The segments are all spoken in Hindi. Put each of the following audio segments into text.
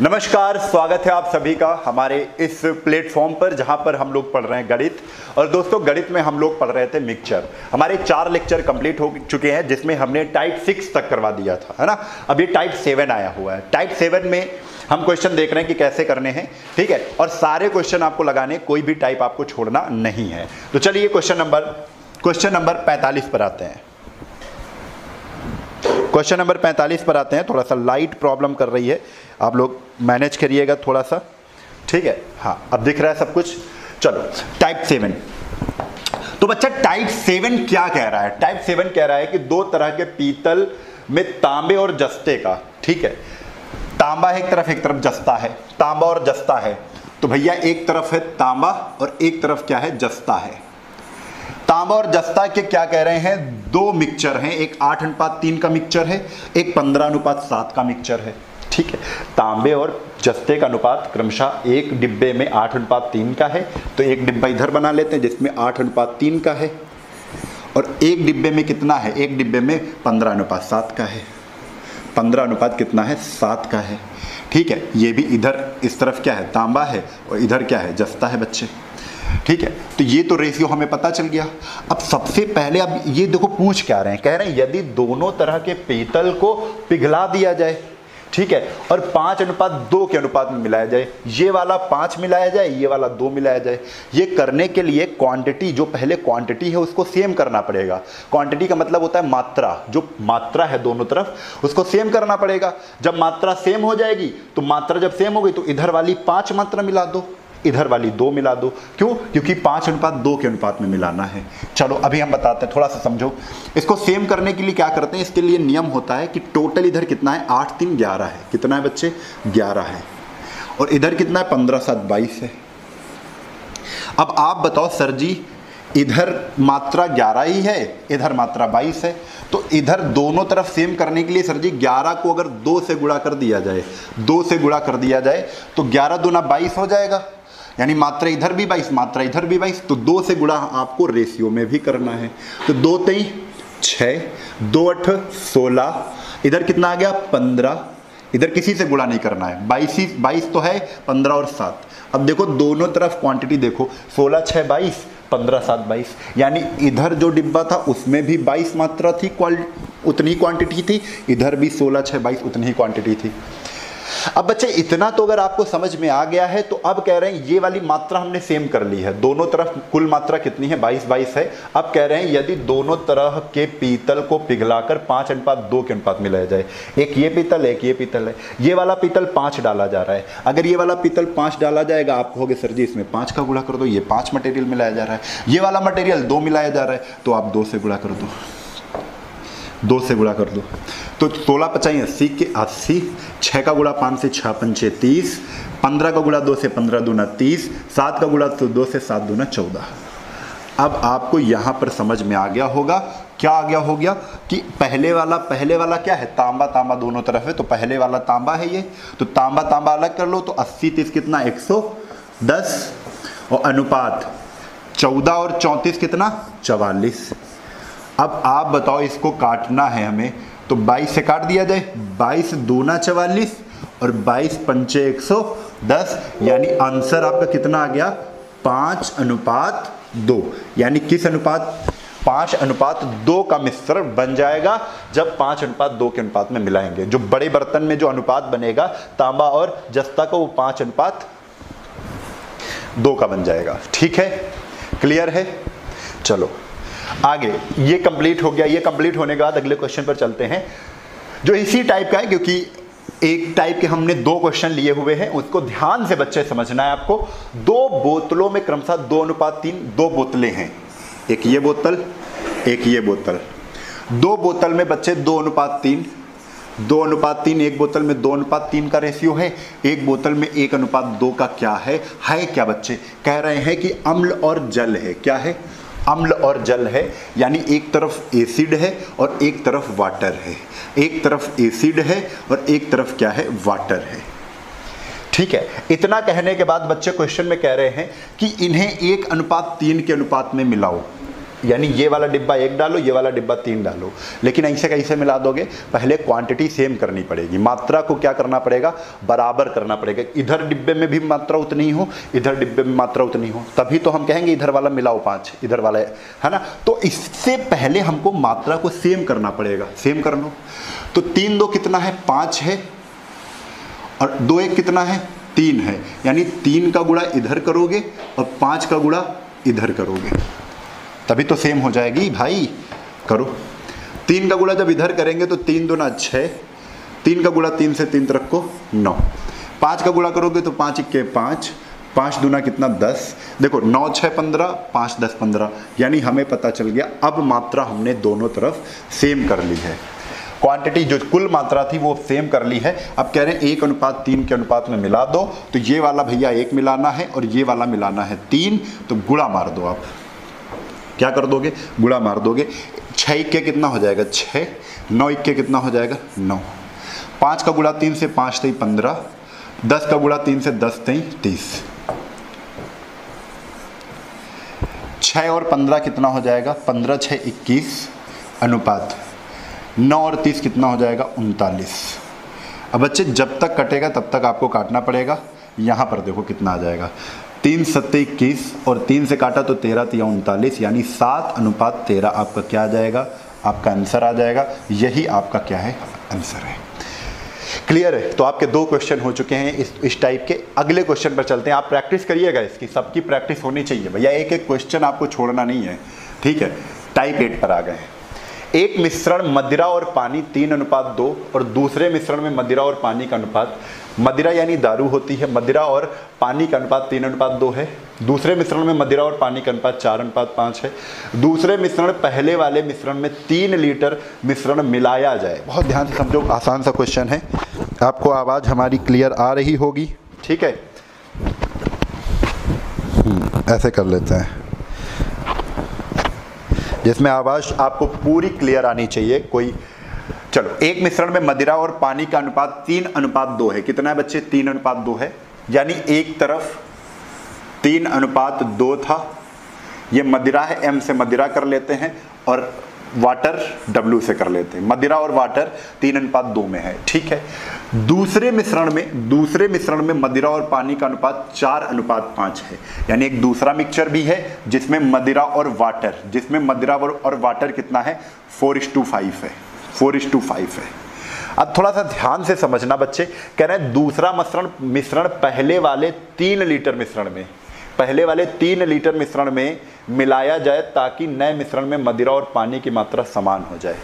नमस्कार, स्वागत है आप सभी का हमारे इस प्लेटफॉर्म पर जहाँ पर हम लोग पढ़ रहे हैं गणित। और दोस्तों, गणित में हम लोग पढ़ रहे थे मिक्सचर। हमारे चार लेक्चर कंप्लीट हो चुके हैं, जिसमें हमने टाइप सिक्स तक करवा दिया था, है ना? अब ये टाइप सेवन आया हुआ है। टाइप सेवन में हम क्वेश्चन देख रहे हैं कि कैसे करने हैं, ठीक है? और सारे क्वेश्चन आपको लगाने, कोई भी टाइप आपको छोड़ना नहीं है। तो चलिए क्वेश्चन नंबर क्वेश्चन नंबर पैंतालीस पर आते हैं। क्वेश्चन नंबर 45 पर आते हैं, थोड़ा सा लाइट प्रॉब्लम कर रही है। आप लोग मैनेज करिएगा थोड़ा सा ठीक है? हाँ अब दिख रहा है सब कुछ। चलो टाइप सेवन तो बच्चा टाइप सेवन क्या कह रहा है? टाइप सेवन कह रहा है कि दो तरह के पीतल में तांबे और जस्ते का। ठीक है? तांबा एक तरफ़ एक तरफ़ जस्ता है। तांबा और जस्ता है। तो भैया, एक तरफ़ है तांबा और एक तरफ़ क्या है? जस्ता है। तांबा और जस्ता के क्या कह रहे हैं? दो मिक्सचर हैं। एक आठ अनुपात तीन का मिक्सचर है, एक पंद्रह अनुपात सात का मिक्सचर है। ठीक है। तांबे और जस्ते का अनुपात क्रमशः एक डिब्बे में आठ अनुपात तीन का है। तो एक डिब्बा इधर बना लेते हैं, जिसमें आठ अनुपात तीन का है। और एक डिब्बे में कितना है? एक डिब्बे में पंद्रह अनुपात सात का है। पंद्रह अनुपात कितना है? सात का है। ठीक है, ये भी इधर इस तरफ़ क्या है? तांबा है और इधर क्या है? जस्ता है बच्चे। ठीक है तो ये तो रेशियो हमें पता चल गया। अब सबसे पहले अब ये देखो पूछ क्या रहे हैं? कह रहे हैं, यदि दोनों तरह के पीतल को पिघला दिया जाए ठीक है, और पाँच अनुपात दो के अनुपात में मिलाया जाए। ये वाला पाँच मिलाया जाए, ये वाला दो मिलाया जाए। ये करने के लिए क्वांटिटी जो पहले क्वांटिटी है, उसको सेम करना पड़ेगा। क्वांटिटी का मतलब होता है मात्रा। जो मात्रा है दोनों तरफ़, उसको सेम करना पड़ेगा। जब मात्रा सेम हो जाएगी तो मात्रा जब सेम हो गई तो इधर वाली पाँच मात्रा मिला दो। इधर वाली दो मिला दो। क्यों? क्योंकि पाँच अनुपात दो के अनुपात में मिलाना है। चलो, अभी हम बताते हैं, थोड़ा सा समझो। इसको सेम करने के लिए क्या करते हैं? इसके लिए नियम होता है कि टोटल इधर कितना है? आठ, तीन, ग्यारह है। कितना है बच्चे? ग्यारह है। और इधर कितना है? पंद्रह, सात, बाईस है। अब आप बताओ, सर जी, इधर मात्रा 11 ही है, इधर मात्रा 22 है। तो इधर दोनों तरफ़ सेम करने के लिए, सर जी 11 को अगर दो से गुणा कर दिया जाए, दो से गुणा कर दिया जाए तो 11 दूना 22 हो जाएगा। यानी मात्रा इधर भी बाईस, मात्रा इधर भी बाईस तो दो से गुणा आपको रेशियो में भी करना है। तो दो तई छ दो अठ सोलह, इधर कितना आ गया? पंद्रह। इधर किसी से गुणा नहीं करना है। बाईस ही, बाईस तो है, पंद्रह और सात। अब देखो, दोनों तरफ़ क्वांटिटी देखो। सोलह छः बाईस, पंद्रह, सात, बाईस। यानी इधर जो डिब्बा था, उसमें भी बाईस मात्रा थी क्वाल उतनी क्वांटिटी थी। इधर भी सोलह छः बाईस, उतनी ही क्वांटिटी थी। अब बच्चे, इतना तो अगर आपको समझ में आ गया है तो अब कह रहे हैं, ये वाली मात्रा हमने सेम कर ली है। दोनों तरफ़ कुल मात्रा कितनी है? 22 22 है। अब कह रहे हैं, यदि दोनों तरह के पीतल को पिघलाकर पाँच अनुपात, दो के अनुपात मिलाया जाए। एक ये पीतल, एक ये पीतल है। ये वाला पीतल पाँच डाला जा रहा है। अगर ये वाला पीतल पाँच डाला जाएगा, आप कहोगे, सर जी, इसमें पाँच का गुड़ा कर दो, ये पाँच मटेरियल मिलाया जा रहा है। ये वाला मटेरियल दो मिलाया जा रहा है तो आप दो से गुड़ा कर दो। दो से गुड़ा कर दो। तो सोलह पचाई अस्सी के अस्सी छः का गुड़ा पाँच से छः पंचे तीस, पंद्रह का गुड़ा दो से पंद्रह दूना तीस, सात का गुड़ा तो दो से सात दूना चौदह। अब आपको यहाँ पर समझ में आ गया होगा, क्या आ गया हो गया कि पहले वाला पहले वाला क्या है? तांबा तांबा दोनों तरफ़ है तो पहले वाला तांबा है ये। तो तांबा तांबा अलग कर लो तो अस्सी, तीस कितना? एक सौ दस। और अनुपात चौदह और चौंतीस कितना? चवालीस। अब आप बताओ इसको काटना है हमें। तो 22 से काट दिया जाए। 22 दूना चवालीस और 22 पंचे 110 यानी आंसर आपका कितना आ गया? पाँच अनुपात दो। यानी किस अनुपात? पाँच अनुपात दो का मिश्रण बन जाएगा जब पाँच अनुपात दो के अनुपात में मिलाएँगे। जो बड़े बर्तन में जो अनुपात बनेगा, तांबा और जस्ता का वो पाँच अनुपात दो का बन जाएगा। ठीक है? क्लियर है? चलो। आगे, ये कंप्लीट हो गया, ये कंप्लीट होने के बाद अगले क्वेश्चन पर चलते हैं, जो इसी टाइप का है, क्योंकि एक टाइप के हमने दो क्वेश्चन लिए हुए हैं, उसको ध्यान से बच्चे समझना है आपको। दो बोतलों में क्रमशः दो अनुपात तीन, दो बोतलें हैं। एक ये बोतल, एक ये बोतल। दो बोतल में बच्चे दो अनुपात तीन, दो अनुपात तीन, एक बोतल में दो अनुपात तीन का रेशियो है, एक बोतल में एक अनुपात दो का क्या है है क्या बच्चे? कह रहे हैं कि अम्ल और जल है, क्या है? अम्ल और जल है, यानी एक तरफ़ एसिड है और एक तरफ़ वाटर है। एक तरफ़ एसिड है और एक तरफ़ क्या है? वाटर है। ठीक है? इतना कहने के बाद बच्चे क्वेश्चन में कह रहे हैं कि इन्हें एक अनुपात तीन के अनुपात में मिलाओ। यानी ये वाला डिब्बा एक डालो, ये वाला डिब्बा तीन डालो। लेकिन ऐसे कैसे मिला दोगे? पहले क्वांटिटी सेम करनी पड़ेगी। मात्रा को क्या करना पड़ेगा? बराबर करना पड़ेगा। इधर डिब्बे में भी मात्रा उतनी हो, इधर डिब्बे में मात्रा उतनी हो। तभी तो हम कहेंगे इधर वाला मिलाओ पाँच, इधर वाला, है ना? तो इससे पहले हमको मात्रा को सेम करना पड़ेगा। सेम कर लो। तो तीन दो कितना है? पाँच है। और दो एक कितना है? तीन है। यानी तीन का गुड़ा इधर करोगे और पाँच का गुड़ा इधर करोगे। तभी तो सेम हो जाएगी। भाई, करो। तीन का गुड़ा जब इधर करेंगे तो तीन दो ना छः तीन का गुड़ा तीन से तीन तरफ़ को नौ। पाँच का गुड़ा करोगे तो पाँच इक्के पाँच। पाँच दूना कितना दस? देखो, नौ छः पंद्रह, पाँच, दस, पंद्रह। यानी हमें पता चल गया, अब मात्रा हमने दोनों तरफ़ सेम कर ली है। क्वांटिटी जो कुल मात्रा थी वो सेम कर ली है। अब कह रहे हैं एक अनुपात तीन के अनुपात में मिला दो। तो ये वाला भैया एक मिलाना है और ये वाला मिलाना है तीन। तो गुड़ा मार दो आप। क्या कर दोगे? गुड़ा मार दोगे। छः इक्के कितना हो जाएगा? छः नौ इक्के कितना हो जाएगा? नौ। पाँच का गुड़ा तीन से पाँच तई पंद्रह। दस का गुड़ा तीन से दस तई तीस। छः और पंद्रह कितना हो जाएगा? पंद्रह छः इक्कीस। अनुपात। नौ और तीस कितना हो जाएगा? उनतालीस। अब बच्चे, जब तक कटेगा, तब तक आपको काटना पड़ेगा। यहाँ पर देखो कितना आ जाएगा। तीन सत्ते इक्कीस और तीन से काटा तो तेरह तिया उनतालीस, यानी सात अनुपात तेरह आपका क्या आ जाएगा? आपका आंसर आ जाएगा। यही आपका क्या है? आंसर है। क्लियर है? तो आपके दो क्वेश्चन हो चुके हैं इस इस टाइप के। अगले क्वेश्चन पर चलते हैं। आप प्रैक्टिस करिएगा इसकी सबकी प्रैक्टिस होनी चाहिए। भैया एक एक क्वेश्चन आपको छोड़ना नहीं है। ठीक है? टाइप एट पर आ गए हैं। एक मिश्रण मदिरा और पानी, तीन अनुपात दो, और दूसरे मिश्रण में मदिरा और पानी का अनुपात मदिरा यानी दारू होती है। मदिरा और पानी का अनुपात तीन अनुपात दो है। दूसरे मिश्रण में मदिरा और पानी का अनुपात चार अनुपात पाँच है। दूसरे मिश्रण पहले वाले मिश्रण में तीन लीटर मिश्रण मिलाया जाए। बहुत ध्यान से समझो आसान सा क्वेश्चन है। आपको आवाज़ हमारी क्लियर आ रही होगी। ठीक है? हम्म, ऐसे कर लेते हैं। जिसमें आवाज़ आपको पूरी क्लियर आनी चाहिए। कोई चलो, एक मिश्रण में मदिरा और पानी का अनुपात तीन, अनुपात दो है। कितना है बच्चे? तीन, अनुपात दो है। यानी एक तरफ़ तीन, अनुपात दो था। ये मदिरा है एम से मदिरा कर लेते हैं और वाटर डब्ल्यू से कर लेते हैं। मदिरा और वाटर तीन, अनुपात दो में है, ठीक है? दूसरे मिश्रण में, दूसरे मिश्रण में मदिरा और पानी का अनुपात चार, अनुपात पाँच है। यानी एक दूसरा मिक्सचर भी है, जिसमें मदिरा और वाटर जिसमें मदिरा और वाटर कितना है? फोर इस टू फाइव है। फोर इस टू फाइव है। अब थोड़ा सा ध्यान से समझना बच्चे, कह रहे हैं दूसरा मिश्रण मिश्रण पहले वाले तीन लीटर मिश्रण में, पहले वाले तीन लीटर मिश्रण में मिलाया जाए ताकि नए मिश्रण में मदिरा और पानी की मात्रा समान हो जाए।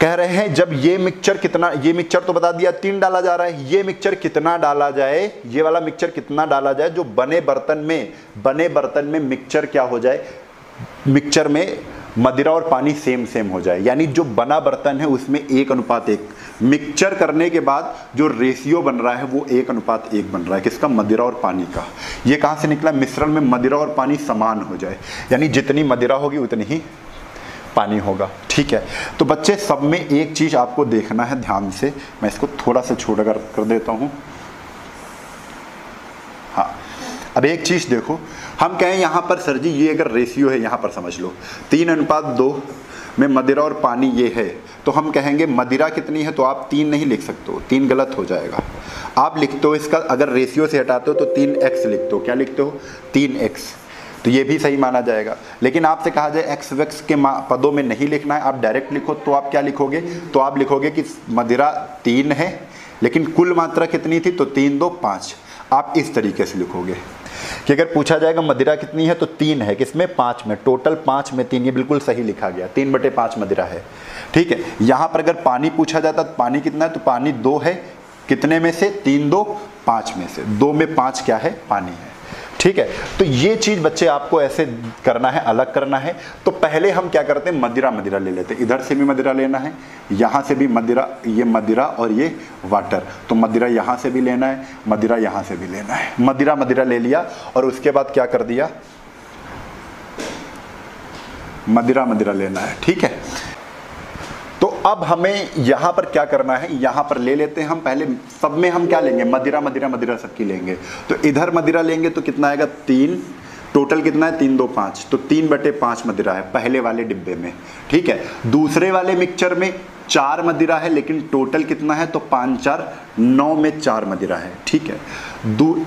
कह रहे हैं, जब ये मिक्सचर कितना, ये मिक्सचर तो बता दिया, तीन डाला जा रहा है, ये मिक्सचर कितना डाला जाए, ये वाला मिक्सचर कितना डाला जाए, जो बने बर्तन में, बने बर्तन में मिक्सचर क्या हो जाए मिक्सचर में मदिरा और पानी सेम सेम हो जाए। यानी जो बना बर्तन है उसमें एक अनुपात एक। मिक्सचर करने के बाद जो रेशियो बन रहा है वो एक अनुपात एक बन रहा है किसका? मदिरा और पानी का। ये कहाँ से निकला? मिश्रण में मदिरा और पानी समान हो जाए। यानी जितनी मदिरा होगी उतनी ही पानी होगा। ठीक है? तो बच्चे सब में एक चीज़ आपको देखना है ध्यान से। मैं इसको थोड़ा सा छोटा कर, कर देता हूँ। अब एक चीज़ देखो, हम कहें यहाँ पर, सर जी, ये अगर रेशियो है, यहाँ पर समझ लो। तीन अनुपात दो में मदिरा और पानी ये है तो हम कहेंगे मदिरा कितनी है तो आप तीन नहीं लिख सकते हो, तीन गलत हो जाएगा। आप लिखते हो इसका, अगर रेशियो से हटाते हो तो तीन एक्स लिखते हो। क्या लिखते हो? तीन एक्स तो ये भी सही माना जाएगा। लेकिन आपसे कहा जाए एक्स वैक्स के पदों में नहीं लिखना है, आप डायरेक्ट लिखो तो आप क्या लिखोगे? तो आप लिखोगे कि मदिरा तीन है, लेकिन कुल मात्रा कितनी थी तो तीन दो पाँच। आप इस तरीके से लिखोगे। कि अगर पूछा जाएगा मदिरा कितनी है तो तीन है। किसमें? पाँच में। टोटल पाँच में तीन, ये बिल्कुल सही लिखा गया। तीन बटे पाँच मदिरा है। ठीक है? यहाँ पर अगर पानी पूछा जाता तो पानी कितना है? तो पानी दो है। कितने में से? तीन दो, पाँच में से। दो में पाँच क्या है? पानी है। ठीक है? तो ये चीज़ बच्चे आपको ऐसे करना है, अलग करना है। तो पहले हम क्या करते हैं? मदिरा मदिरा ले लेते हैं। इधर से भी मदिरा लेना है, यहाँ से भी मदिरा, ये मदिरा और ये वाटर। तो मदिरा यहाँ से भी लेना है, मदिरा यहाँ से भी लेना है। मदिरा मदिरा ले लिया और उसके बाद क्या कर दिया? मदिरा मदिरा लेना है, ठीक है? तो अब हमें यहाँ पर क्या करना है? यहाँ पर ले लेते हैं हम पहले, सब में हम क्या लेंगे? मदिरा मदिरा मदिरा सबकी लेंगे। तो इधर मदिरा लेंगे तो कितना आएगा? तीन। टोटल कितना है? तीन दो पाँच। तो तीन बटे पाँच मदिरा है, पहले वाले डिब्बे में। ठीक है? दूसरे वाले मिक्सचर में चार मदिरा है, लेकिन टोटल कितना है? तो पाँच, चार, नौ में चार मदिरा है। ठीक है?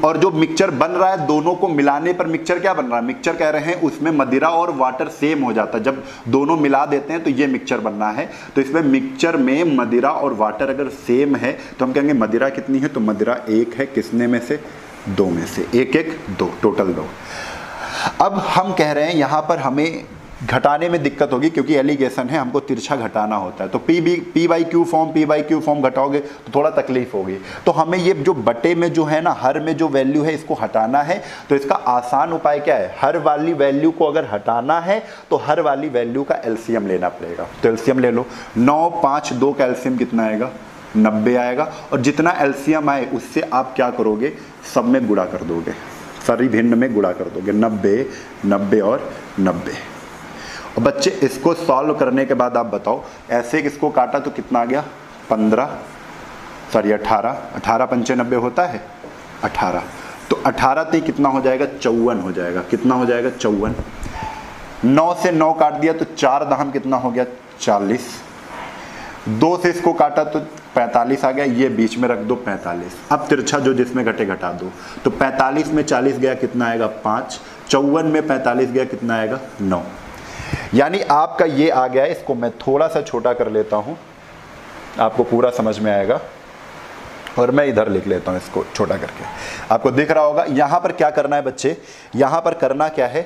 और जो मिक्सचर बन रहा है, दोनों को मिलाने पर मिक्सचर क्या बन रहा है? मिक्सचर कह रहे हैं, उसमें मदिरा और वाटर सेम हो जाता है। जब दोनों मिला देते हैं तो ये मिक्सचर बनना है। तो इसमें मिक्सचर में मदिरा और वाटर अगर सेम है तो हम कहेंगे मदिरा कितनी है? तो मदिरा एक है किसने में से? दो में से। एक एक, दो टोटल दो। अब हम कह रहे हैं, यहाँ पर हमें घटाने में दिक्कत होगी क्योंकि एलिगेशन है, हमको तिरछा घटाना होता है। तो P B P by Q form P by Q form घटाओगे तो थोड़ा तकलीफ़ होगी। तो हमें ये जो बटे में जो है ना, हर में जो वैल्यू है, इसको हटाना है। तो इसका आसान उपाय क्या है? हर वाली वैल्यू को अगर हटाना है तो हर वाली वैल्यू का एल्सियम लेना पड़ेगा। तो एल्सियम ले लो। नौ, पाँच, दो का एल्सियम कितना आएगा? नब्बे आएगा। और जितना एल्सियम आए, उससे आप क्या करोगे? सब में गुड़ा कर दोगे। सारी भिन्न में गुड़ा कर दोगे। नब्बे नब्बे और नब्बे। और बच्चे, इसको सॉल्व करने के बाद आप बताओ, ऐसे इसको काटा तो कितना आ गया? पंद्रह सॉरी अठारह। अठारह पंचानबे होता है? अठारह। तो अठारह ते कितना हो जाएगा? चौवन हो जाएगा। कितना हो जाएगा? चौवन। नौ से नौ काट दिया तो चार दहम कितना हो गया? चालीस। दो से इसको काटा तो पैंतालीस आ गया, ये बीच में रख दो पैंतालीस। अब तिरछा जो जिसमें घटे घटा दो। तो पैंतालीस में चालीस गया, कितना आएगा? पाँच। चौवन में पैंतालीस गया, कितना आएगा? नौ। यानी आपका ये आ गया, इसको मैं थोड़ा सा छोटा कर लेता हूँ। आपको पूरा समझ में आएगा। और मैं इधर लिख लेता हूँ इसको छोटा करके। आपको दिख रहा होगा, यहाँ पर क्या करना है बच्चे? यहाँ पर करना क्या है?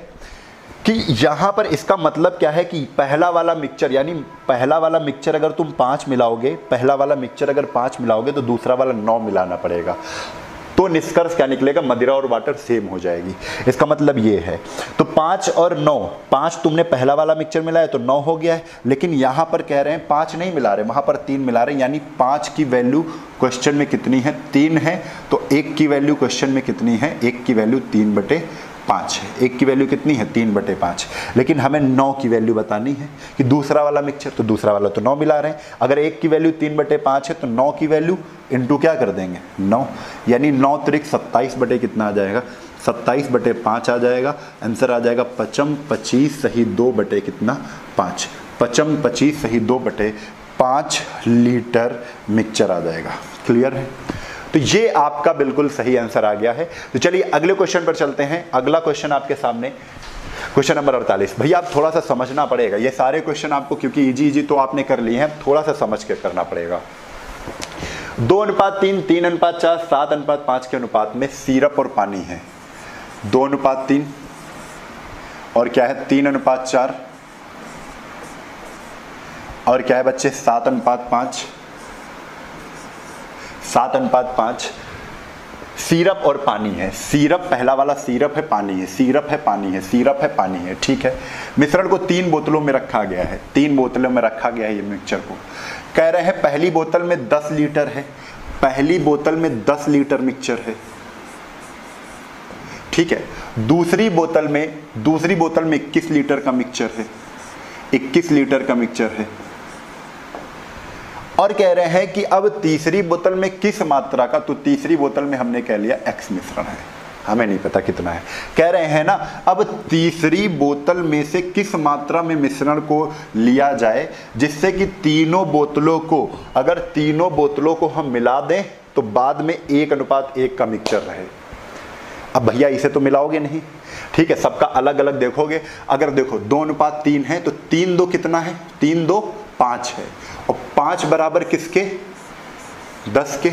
कि यहाँ पर इसका मतलब क्या है कि पहला वाला मिक्सचर यानी पहला वाला मिक्सचर अगर तुम पाँच मिलाओगे, पहला वाला मिक्सचर अगर पाँच मिलाओगे तो दूसरा वाला नौ मिलाना पड़ेगा। तो निष्कर्ष क्या निकलेगा? मदिरा और वाटर सेम हो जाएगी। इसका मतलब ये है। तो पाँच और नौ, पाँच तुमने पहला वाला मिक्सचर मिलाया तो नौ हो गया है, लेकिन यहाँ पर कह रहे हैं पाँच नहीं मिला रहे, वहाँ पर तीन मिला रहे हैं, यानी पाँच की वैल्यू क्वेश्चन में कितनी है? तीन है। तो एक की वैल्यू क्वेश्चन में कितनी है? एक की वैल्यू तीन बटे पाँच है। एक की वैल्यू कितनी है? तीन बटे पाँच। लेकिन हमें नौ की वैल्यू बतानी है कि दूसरा वाला मिक्सचर तो दूसरा वाला तो नौ मिला रहे हैं। अगर एक की वैल्यू तीन बटे पाँच है तो नौ की वैल्यू इंटू क्या कर देंगे? नौ। यानी नौ तरीक सत्ताईस बटे कितना आ जाएगा? सत्ताईस बटे पाँच आ जाएगा। आंसर आ जाएगा पचम पच्चीस सही दो बटे कितना? पाँच। पचम पच्चीस सही दो बटे पाँच लीटर मिक्सचर आ जाएगा। क्लियर है? तो ये आपका बिल्कुल सही आंसर आ गया है। तो चलिए, अगले क्वेश्चन पर चलते हैं। अगला क्वेश्चन आपके सामने। क्वेश्चन नंबर अड़तालीस। भैया, आप थोड़ा सा समझना पड़ेगा। ये सारे क्वेश्चन आपको, क्योंकि इजी इजी तो आपने कर लिए हैं, थोड़ा सा समझ के करना पड़ेगा। दो अनुपात तीन तीन अनुपात चार, सात अनुपात पाँच के अनुपात में सीरप और पानी है। दो अनुपात तीन। और क्या है? तीन अनुपात चार। और क्या है बच्चे? सात अनुपात पाँच। सात अनुपात पाँच। सीरप और पानी है। सीरप, पहला वाला सीरप है, पानी है। सीरप है, पानी है। सीरप है, पानी है। ठीक है? मिश्रण को तीन बोतलों में रखा गया है। तीन बोतलों में रखा गया है ये मिक्सचर को। कह रहे हैं, पहली बोतल में दस लीटर है। पहली बोतल में दस लीटर मिक्सचर है। ठीक है? दूसरी बोतल में, दूसरी बोतल में इक्कीस लीटर का मिक्सचर है। इक्कीस लीटर का मिक्सचर है। और कह रहे हैं कि अब तीसरी बोतल में किस मात्रा का तो तीसरी बोतल में हमने कह लिया एक्स मिश्रण है। हमें नहीं पता कितना है। कह रहे हैं ना, अब तीसरी बोतल में से किस मात्रा में मिश्रण को लिया जाए, जिससे कि तीनों बोतलों को, अगर तीनों बोतलों को हम मिला दें तो बाद में एक अनुपात एक का मिक्सचर रहे। अब भैया इसे तो मिलाओगे नहीं। ठीक है, सबका अलग अलग देखोगे। अगर देखो, दो अनुपात तीन है तो तीन दो कितना है? तीन दो पाँच है। और पाँच बराबर किसके? दस के।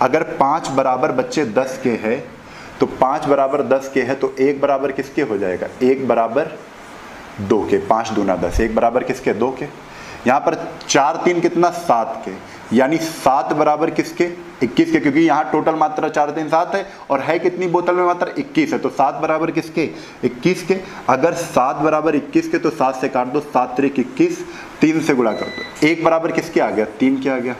अगर पाँच बराबर बच्चे दस के है तो पाँच बराबर दस के है तो एक बराबर किसके हो जाएगा? एक बराबर दो के। पाँच दूना दस। एक बराबर किसके? दो के। यहाँ पर चार तीन कितना? सात के। यानी सात बराबर किसके? इक्कीस के, क्योंकि यहाँ टोटल मात्रा चार तीन सात है और है कितनी बोतल में मात्रा? इक्कीस है। तो सात बराबर किसके? इक्कीस के। अगर सात बराबर इक्कीस के तो सात से काट दो, सात त्रिक इक्कीस। तीन से गुणा कर दो। एक बराबर किसके आ गया? तीन के आ गया।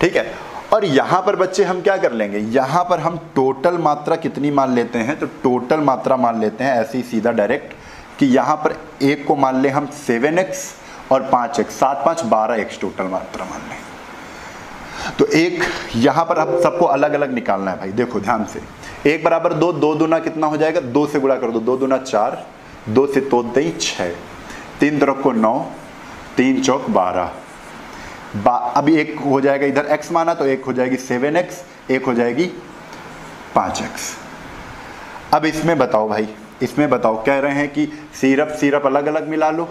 ठीक है? और यहाँ पर बच्चे हम क्या कर लेंगे? यहाँ पर हम टोटल मात्रा कितनी मान लेते हैं? तो टोटल मात्रा मान लेते हैं ऐसे ही सीधा डायरेक्ट कि यहाँ पर एक को मान ले हम सेवन एक्स और पाँच एक्स, सात पाँच, बारह एक्स टोटल मात्रा मान लें। तो एक, यहाँ पर अब सबको अलग अलग निकालना है भाई। देखो ध्यान से। एक बराबर दो दो दुना कितना हो जाएगा? दो से गुणा कर दो। दो दुना चार, दो से तो दई छः तीन तरफ़ को नौ, तीन चौक बारह। अभी एक हो जाएगा इधर x माना तो एक हो जाएगी सेवन एक्स, एक हो जाएगी पाँच एक्स। अब इसमें बताओ भाई, इसमें बताओ कह रहे हैं कि सीरप सीरप अलग अलग मिला लो।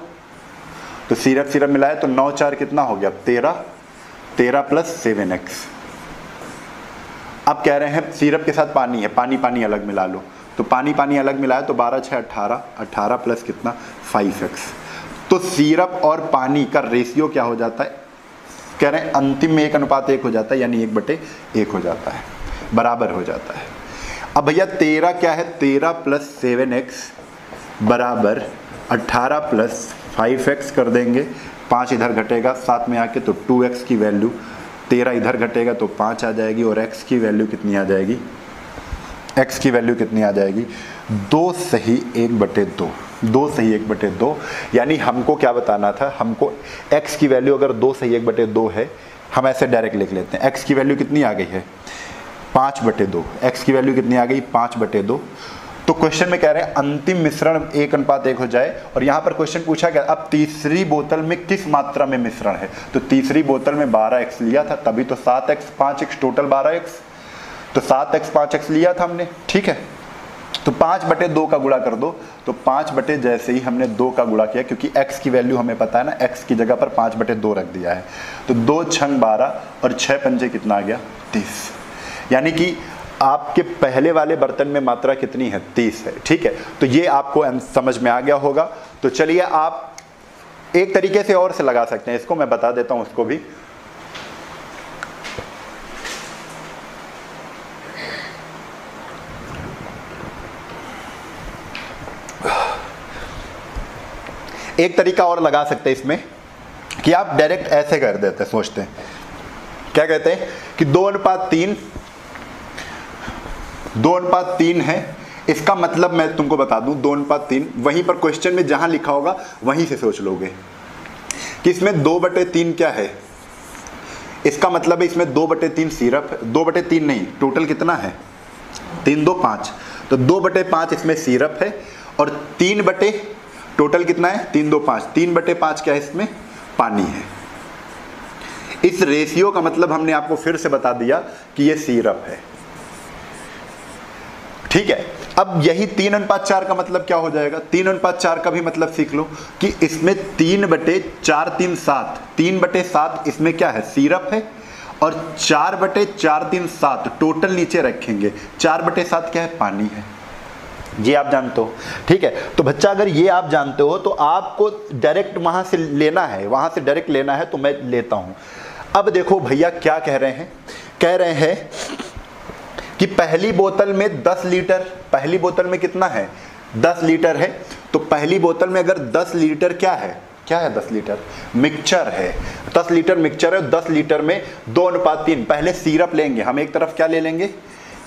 तो सीरप सीरप मिलाए तो नौ चार कितना हो गया? तेरह तेरह प्लस सेवन एक्स। अब कह रहे हैं? सीरप के साथ पानी है, पानी पानी अलग मिला लो। तो पानी पानी अलग मिलाया तो बारह छः अट्ठारह अट्ठारह प्लस कितना? Five x. तो सीरप और पानी का रेशियो क्या हो जाता है? कह रहे हैं, अंतिम में एक अनुपात एक हो जाता है, यानी एक बटे एक हो जाता है। बराबर हो जाता है। अब भैया, तेरह क्या है? तेरह प्लस सेवन एक्स बराबर अट्ठारह प्लस फाइव एक्स कर देंगे। पाँच इधर घटेगा, साथ में आके तो टू एक्स की वैल्यू तेरह इधर घटेगा तो पाँच आ जाएगी, और एक्स की वैल्यू कितनी आ जाएगी? एक्स की वैल्यू कितनी आ जाएगी? दो सही एक बटे दो। दो सही एक बटे दो। यानी हमको क्या बताना था? हमको एक्स की वैल्यू अगर दो सही एक बटे दो है, हम ऐसे डायरेक्ट लिख लेते हैं। एक्स की वैल्यू कितनी आ गई है? पाँच बटे दो। एक्स की वैल्यू कितनी आ गई? पाँच बटे दो। तो क्वेश्चन में कह रहे हैं, अंतिम मिश्रण एक अनुपात एक हो जाए और यहाँ पर क्वेश्चन पूछा गया, अब तीसरी बोतल में किस मात्रा में मिश्रण है? तो तीसरी बोतल में 12 एक्स लिया था, तभी तो 7 एक्स पाँच एक्स टोटल 12 एक्स तो 7 एक्स पाँच एक्स लिया था हमने। ठीक है? तो पाँच बटे दो का गुड़ा कर दो तो पाँच बटे जैसे ही हमने दो का गुड़ा किया, क्योंकि एक्स की वैल्यू हमें पता है ना एक्स की जगह पर पाँच बटे दो रख दिया है। तो दो छंग बारह और छह पंजे कितना आ गया? तीस। यानी कि आपके पहले वाले बर्तन में मात्रा कितनी है? तीस है। ठीक है? तो ये आपको समझ में आ गया होगा। तो चलिए आप एक तरीके से और से लगा सकते हैं। इसको मैं बता देता हूँ, उसको भी। एक तरीका और लगा सकते हैं इसमें कि आप डायरेक्ट ऐसे कर देते हैं, सोचते हैं। क्या कहते हैं? कि दो अनुपात तीन, दो अनुपात तीन है। इसका मतलब मैं तुमको बता दूँ, दो अनुपात तीन, वहीं पर क्वेश्चन में जहाँ लिखा होगा, वहीं से सोच लोगे। कि इसमें दो बटे तीन क्या है? इसका मतलब है इसमें दो बटे तीन सीरप, दो बटे तीन नहीं टोटल कितना है? तीन दो पाँच। तो दो बटे पाँच इसमें सीरप है और तीन बटे टोटल कितना है? तीन दो पाँच। तीन बटे पाँच क्या है इसमें? पानी है। इस रेशियो का मतलब हमने आपको फिर से बता दिया कि ये सीरप है। ठीक है? अब यही तीन अनुपात चार का मतलब क्या हो जाएगा? तीन अनुपात चार का भी मतलब सीख लो कि इसमें तीन बटे चार तीन सात। तीन बटे सात इसमें क्या है? सीरप है। और चार बटे चार तीन सात टोटल नीचे रखेंगे। चार बटे सात क्या है? पानी है। ये आप जानते हो। ठीक है? तो बच्चा, अगर ये आप जानते हो तो आपको डायरेक्ट वहाँ से लेना है। वहाँ से डायरेक्ट लेना है तो मैं लेता हूँ। अब देखो भैया क्या कह रहे हैं। कह रहे हैं कि पहली बोतल में 10 लीटर, पहली बोतल में कितना है? 10 लीटर है। तो पहली बोतल में अगर 10 लीटर क्या है? क्या है 10 लीटर? मिक्सचर है। 10 लीटर मिक्सचर है 10 लीटर में दो अनुपात तीन। पहले सीरप लेंगे। हम एक तरफ़ क्या ले लेंगे?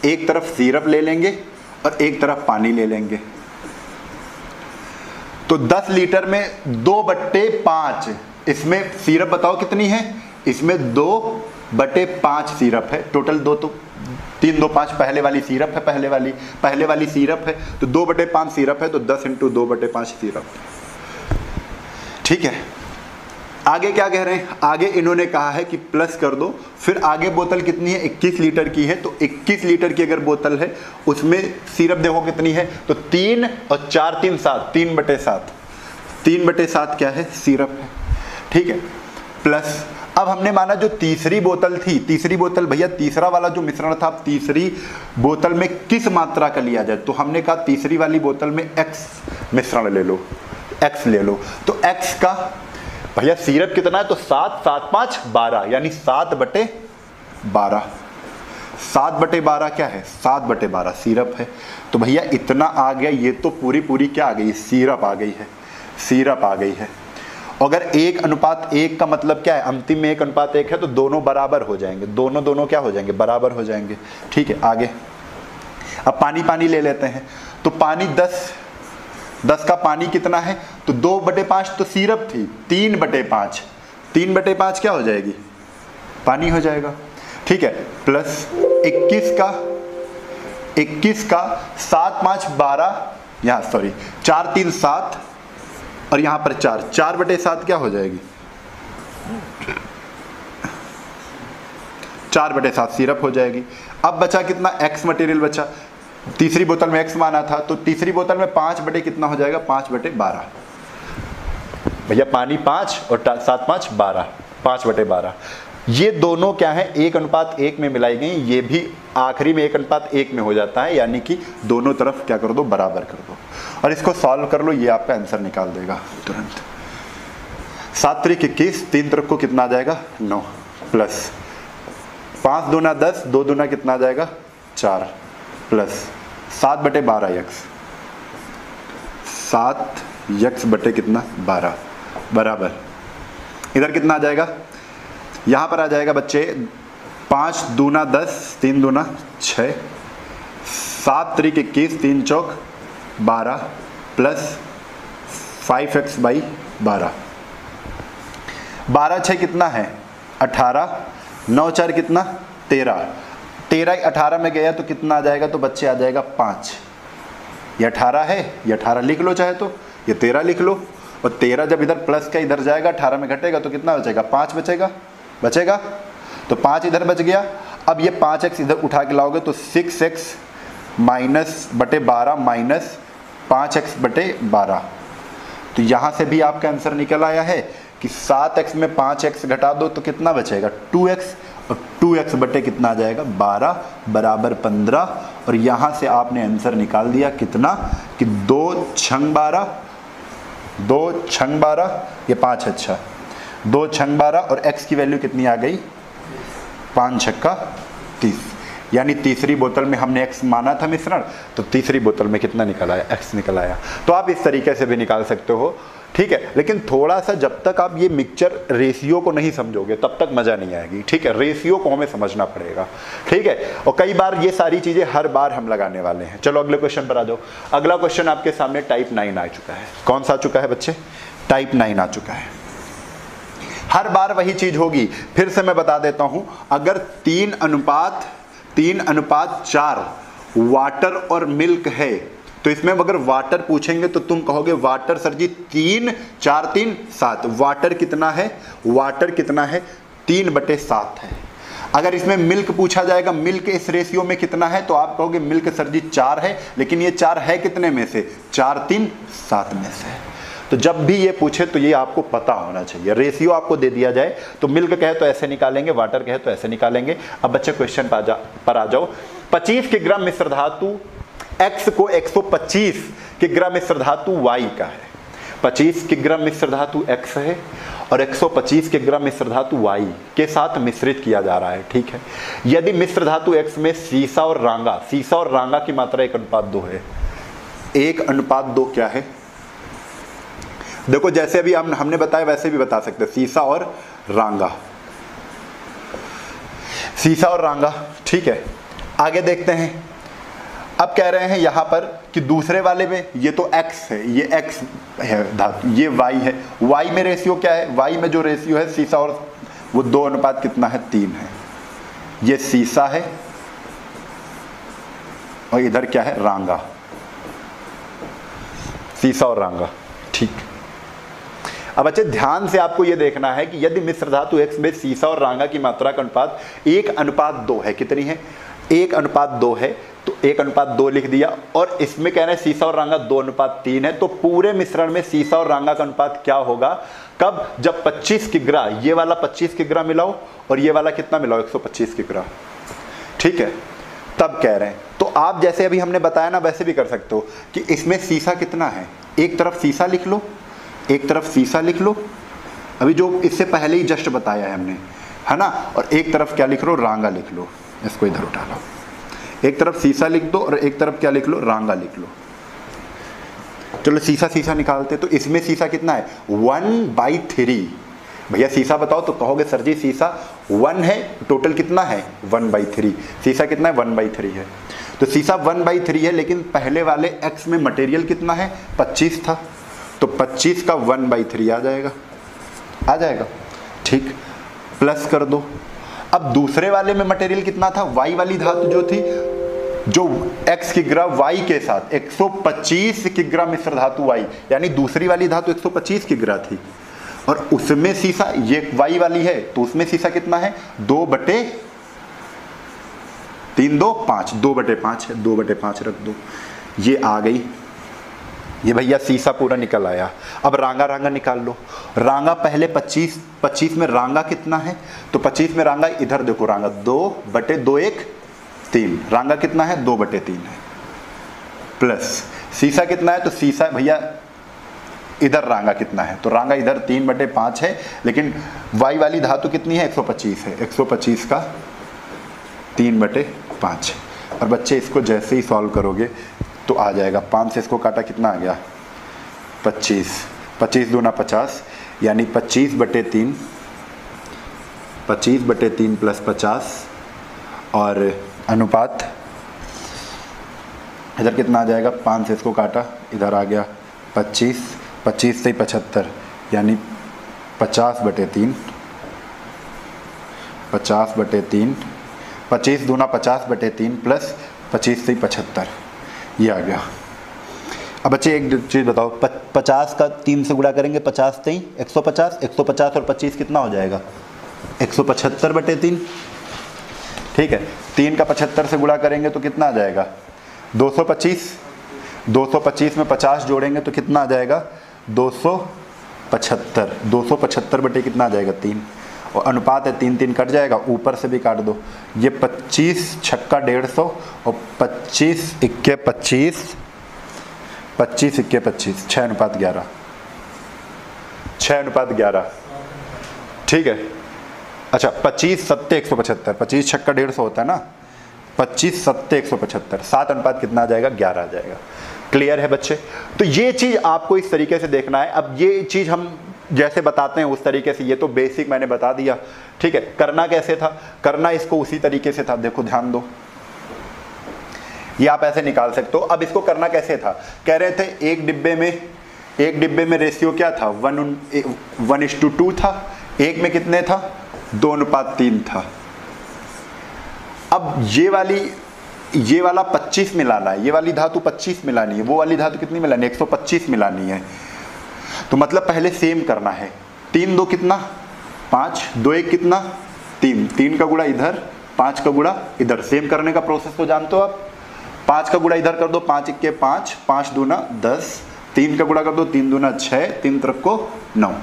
एक तरफ़ सीरप ले लेंगे। और एक तरफ़ पानी ले लेंगे। तो 10 लीटर में दो बट्टे पाँच, इसमें सीरप बताओ कितनी है? इसमें दो बटे पाँच सीरप है। टोटल दो तो तीन दो पाँच, पहले वाली सीरप है, पहले वाली पहले वाली सीरप है। तो दो बटे पाँच सीरप है तो दस इंटू दो बटे पाँच सीरप। ठीक है? आगे क्या कह रहे हैं? आगे इन्होंने कहा है कि प्लस कर दो। फिर आगे बोतल कितनी है? 21 लीटर की है। तो 21 लीटर की अगर बोतल है, उसमें सीरप देखो कितनी है। तो तीन और चार, तीन, सात। तीन बटे सात। तीन बटे सात क्या है? सीरप है। ठीक है? प्लस अब हमने माना जो तीसरी बोतल थी, तीसरी बोतल भैया, तीसरा वाला जो मिश्रण था तीसरी बोतल में किस मात्रा का लिया जाए? तो हमने कहा तीसरी वाली बोतल में एक्स मिश्रण ले लो। एक्स ले लो। तो एक्स का भैया, सीरप कितना है? तो सात सात, पाँच, बारह, यानी सात बटे बारह। सात बटे बारह क्या है? सात बटे बारह सीरप है। तो भैया, इतना आ गया, ये तो पूरी पूरी क्या आ गई? सीरप आ गई है। सीरप आ गई है। अगर एक अनुपात एक का मतलब क्या है? अंतिम में एक अनुपात एक है तो दोनों बराबर हो जाएँगे। दोनों दोनों क्या हो जाएँगे? बराबर हो जाएँगे। ठीक है, आगे। अब पानी पानी ले लेते हैं। तो पानी दस दस का पानी कितना है? तो दो बटे पाँच तो सीरप थी, तीन बटे पाँच। तीन बटे पाँच क्या हो जाएगी? पानी हो जाएगा। ठीक है, प्लस इक्कीस का 21 का सात पाँच बारह, यहाँ सॉरी चार तीन सात, और यहाँ पर चार। चार बटे सात क्या हो जाएगी? चार बटे सात सिरप हो जाएगी। अब बचा कितना? एक्स मटेरियल बचा। तीसरी बोतल में एक्स माना था तो तीसरी बोतल में पाँच बटे कितना हो जाएगा? पाँच बटे बारह। भैया, पानी पाँच और सात पाँच बारह। पाँच बटे बारह। ये दोनों क्या है? एक अनुपात एक में मिलाई गई। ये भी आखिरी में एक अनुपात एक में हो जाता है, यानी कि दोनों तरफ़ क्या कर दो? बराबर कर दो। और इसको सॉल्व कर लो, ये आपका आंसर निकाल देगा तुरंत। सात तरीक इक्कीस, तीन तरफ़ को कितना आ जाएगा? नौ। प्लस पाँच दूना दस, दो दूना कितना आ जाएगा? चार। प्लस सात बटे बारह यक्स। सात यक्स बटे कितना? बारह। बराबर। इधर कितना आ जाएगा? यहाँ पर आ जाएगा बच्चे पाँच दूना दस, तीन दूना छ। सात तरीक इक्कीस, तीन चौक बारह प्लस फाइव एक्स बाई बारह। बारह छः कितना है? अठारह। नौ चार कितना? तेरह। तेरह अठारह में गया तो कितना आ जाएगा? तो बच्चे आ जाएगा पाँच। ये अठारह है, ये अठारह लिख लो चाहे तो। ये तेरह लिख लो। और तेरह जब इधर प्लस का इधर जाएगा, अठारह में घटेगा तो कितना बचेगा? पाँच बचेगा। बचेगा? तो पाँच इधर बच गया। अब ये पाँच एक्स इधर उठा के लाओगे तो सिक्स एक्स माइनस बटे बारह माइनस पाँच एक्स बटे बारह। तो यहाँ से भी आपका आंसर निकल आया है कि सात एक्स में पाँच एक्स घटा दो तो कितना बचेगा? टू एक्स और टू एक्स बटे कितना आ जाएगा? बारह बराबर पंद्रह। और यहाँ से आपने आंसर निकाल दिया कितना? कि दो छंग बारह, दो छंग बारह, ये पाँच अच्छा दो छंग बारह और एक्स की वैल्यू कितनी आ गई? पाँच छक्का तीस। यानी तीसरी बोतल में हमने एक्स माना था मिश्रण तो तीसरी बोतल में कितना निकल आया? एक्स निकल आया। तो आप इस तरीके से भी निकाल सकते हो। ठीक है, लेकिन थोड़ा सा जब तक आप ये मिक्सचर रेशियो को नहीं समझोगे, तब तक मज़ा नहीं आएगी, ठीक है? रेशियो को हमें समझना पड़ेगा, ठीक है? और कई बार ये सारी चीज़ें हर बार हम लगाने वाले हैं। चलो, अगले क्वेश्चन पर आ जाओ। अगला क्वेश्चन आपके सामने टाइप नाइन आ चुका है। कौन सा आ चुका है बच्चे? टाइप नाइन आ चुका है। हर बार वही चीज़ होगी। फिर से मैं बता देता हूँ, अगर तीन अनुपात तीन अनुपात चार वाटर और मिल्क है तो इसमें अगर वाटर पूछेंगे तो तुम कहोगे वाटर सर जी, तीन, चार, तीन, सात. वाटर कितना है? वाटर कितना है? तीन बटे सात है। अगर इसमें मिल्क पूछा जाएगा मिल्क इस रेशियो में कितना है तो आप कहोगे मिल्क सर जी, चार है। लेकिन ये चार है कितने में से? चार, तीन, सात में से। तो जब भी ये पूछे तो ये आपको पता होना चाहिए। रेशियो आपको दे दिया जाए। तो मिल्क कहे तो ऐसे निकालेंगे वाटर कहे तो ऐसे निकालेंगे। अब बच्चे क्वेश्चन पर आ जाओ। 25 के ग्राम मिश्र धातु x को 125 के ग्राम मिश्र धातु y का है। 25 के ग्राम मिश्र धातु x है और 125 के ग्राम मिश्र धातु y के साथ मिश्रित किया जा रहा है, ठीक है? यदि मिश्र धातु x में सीसा और रांगा, सीसा और रांगा की मात्रा एक अनुपात दो है। एक अनुपात दो क्या है? देखो, जैसे अभी हम, हमने बताया, वैसे भी बता सकते सीसा और रांगा। सीसा और रांगा, ठीक है? आगे देखते हैं। अब कह रहे हैं यहाँ पर कि दूसरे वाले में ये तो x है, ये x है धातु ये y है। Y में रेशियो क्या है? Y में जो रेशियो है, सीसा और वो दो अनुपात कितना है? तीन है। ये सीसा है और इधर क्या है? रांगा। सीसा और रांगा, ठीक। अब अच्छे ध्यान से आपको यह देखना है कि यदि मिश्र धातु एक्स में सीसा और रांगा की मात्रा का अनुपात, एक अनुपात दो है। कितनी है? एक अनुपात दो है। तो एक अनुपात दो लिख दिया और इसमें कह रहे हैं सीसा और रांगा दो अनुपात तीन है तो पूरे मिश्रण में सीसा और रांगा का अनुपात क्या होगा? कब? जब 25 किग्रा, ये वाला 25 किग्रा मिलाओ और ये वाला कितना मिलाओ? 125 किग्रा। ठीक है? तब कह रहे हैं। तो आप जैसे अभी हमने बताया ना, वैसे भी कर सकते हो कि इसमें सीसा कितना है? एक तरफ़ सीसा लिख लो, एक तरफ़ सीसा लिख लो। अभी जो इससे पहले ही जस्ट बताया है हमने, है ना? और एक तरफ़ क्या लिख लो रांगा लिख लो। इसको इधर उठा लो। एक तरफ़ सीसा लिख दो और एक तरफ़ क्या लिख लो? रांगा लिख लो। चलो सीसा सीसा निकालते तो इसमें सीसा कितना है? One by three. भैया, सीसा बताओ तो कहोगे सर जी, सीसा वन है, टोटल कितना है? One by three. सीसा कितना है? वन बाई थ्री है। तो सीसा वन बाई थ्री है, लेकिन पहले वाले एक्स में मटेरियल कितना है? पच्चीस था। तो 25 का वन बाई थ्री आ जाएगा। आ जाएगा। ठीक। प्लस कर दो। अब दूसरे वाले में मटेरियल कितना था? वाई वाली धातु जो थी, जो x किग्रा y के साथ 125 किग्रा मिश्र धातु y, यानी दूसरी वाली धातु 125 किग्रा थी। और उसमें सीसा, ये y वाली है तो उसमें सीसा कितना है? दो बटे तीन दो पाँच, दो बटे पाँच है, दो बटे पाँच रख दो। ये आ गई। ये भैया सीसा पूरा निकल आया। अब रांगा रांगा निकाल लो। रांगा पहले 25 25 में रांगा कितना है? तो 25 में रांगा इधर देखो, रांगा दो बटे दो एक तीन। रांगा कितना है? दो बटे तीन है। प्लस सीसा कितना है? तो सीसा भैया इधर रांगा कितना है? तो रांगा इधर तीन बटे पाँच है, लेकिन वाई वाली धातु कितनी है? 125 है। 125 का तीन बटे पाँच और बच्चे इसको जैसे ही सॉल्व करोगे तो आ जाएगा। पाँच से इसको काटा कितना आ गया? पच्चीस। पच्चीस दूना पचास, यानी पच्चीस बटे तीन, पच्चीस बटे तीन प्लस पचास, और अनुपात, इधर कितना आ जाएगा? पाँच से इसको काटा, इधर आ गया पच्चीस पच्चीस से पचहत्तर, यानी पचास बटे तीन, पचास बटे तीन, पच्चीस दूना पचास बटे तीन प्लस पच्चीस से पचहत्तर। ये आ गया। अब बच्चे, एक चीज़ बताओ पचास का तीन से गुड़ा करेंगे, पचास तीन एक सौ पचास, एक सौ पचास और पच्चीस कितना हो जाएगा? एक सौ पचहत्तर बटे तीन। ठीक है, तीन का पचहत्तर से गुड़ा करेंगे तो कितना आ जाएगा? दो सौ पच्चीस। दो सौ पच्चीस में पचास जोड़ेंगे तो कितना आ जाएगा? दो सौ पचहत्तर। दो सौ पचहत्तर बटे कितना आ जाएगा? तीन। और अनुपात है तीन तीन कट जाएगा, ऊपर से भी काट दो। ये पच्चीस छक्का डेढ़ सौ और पच्चीस इक्के पच्चीस पच्चीस इक्के पच्चीस छः अनुपात ग्यारह। छः अनुपात ग्यारह। ठीक है? अच्छा पच्चीस सत्ते एक सौ पचहत्तर, पच्चीस छक्का डेढ़ सौ होता है ना? पच्चीस सत्ते एक सौ पचहत्तर, सात अनुपात कितना आ जाएगा? ग्यारह आ जाएगा। क्लियर है बच्चे? तो ये चीज़ आपको इस तरीके से देखना है। अब ये चीज़ हम जैसे बताते हैं उस तरीके से, ये तो बेसिक मैंने बता दिया। ठीक है, करना कैसे था? करना इसको उसी तरीके से था। देखो, ध्यान दो। ये आप ऐसे निकाल सकते हो। अब इसको करना कैसे था? कह रहे थे, एक डिब्बे में, एक डिब्बे में रेशियो क्या था? One one is to two था। एक में कितने था? दो अनुपात तीन था। अब ये वाली, ये वाला 25 मिलाना है। ये वाली धातु 25 मिलानी है। वो वाली धातु कितनी मिलानी है? 125 मिलानी है। तो मतलब पहले सेम करना है। तीन दो कितना? पाँच। दो एक कितना? तीन। तीन का गुड़ा इधर, पाँच का गुड़ा इधर। सेम करने का प्रोसेस तो जानते हो आप? पाँच का गुड़ा इधर कर दो, पाँच इक्के पाँच पाँच दूना दस। तीन का गुड़ा कर दो, तीन दूना छः, तीन तरफ़ को नौ।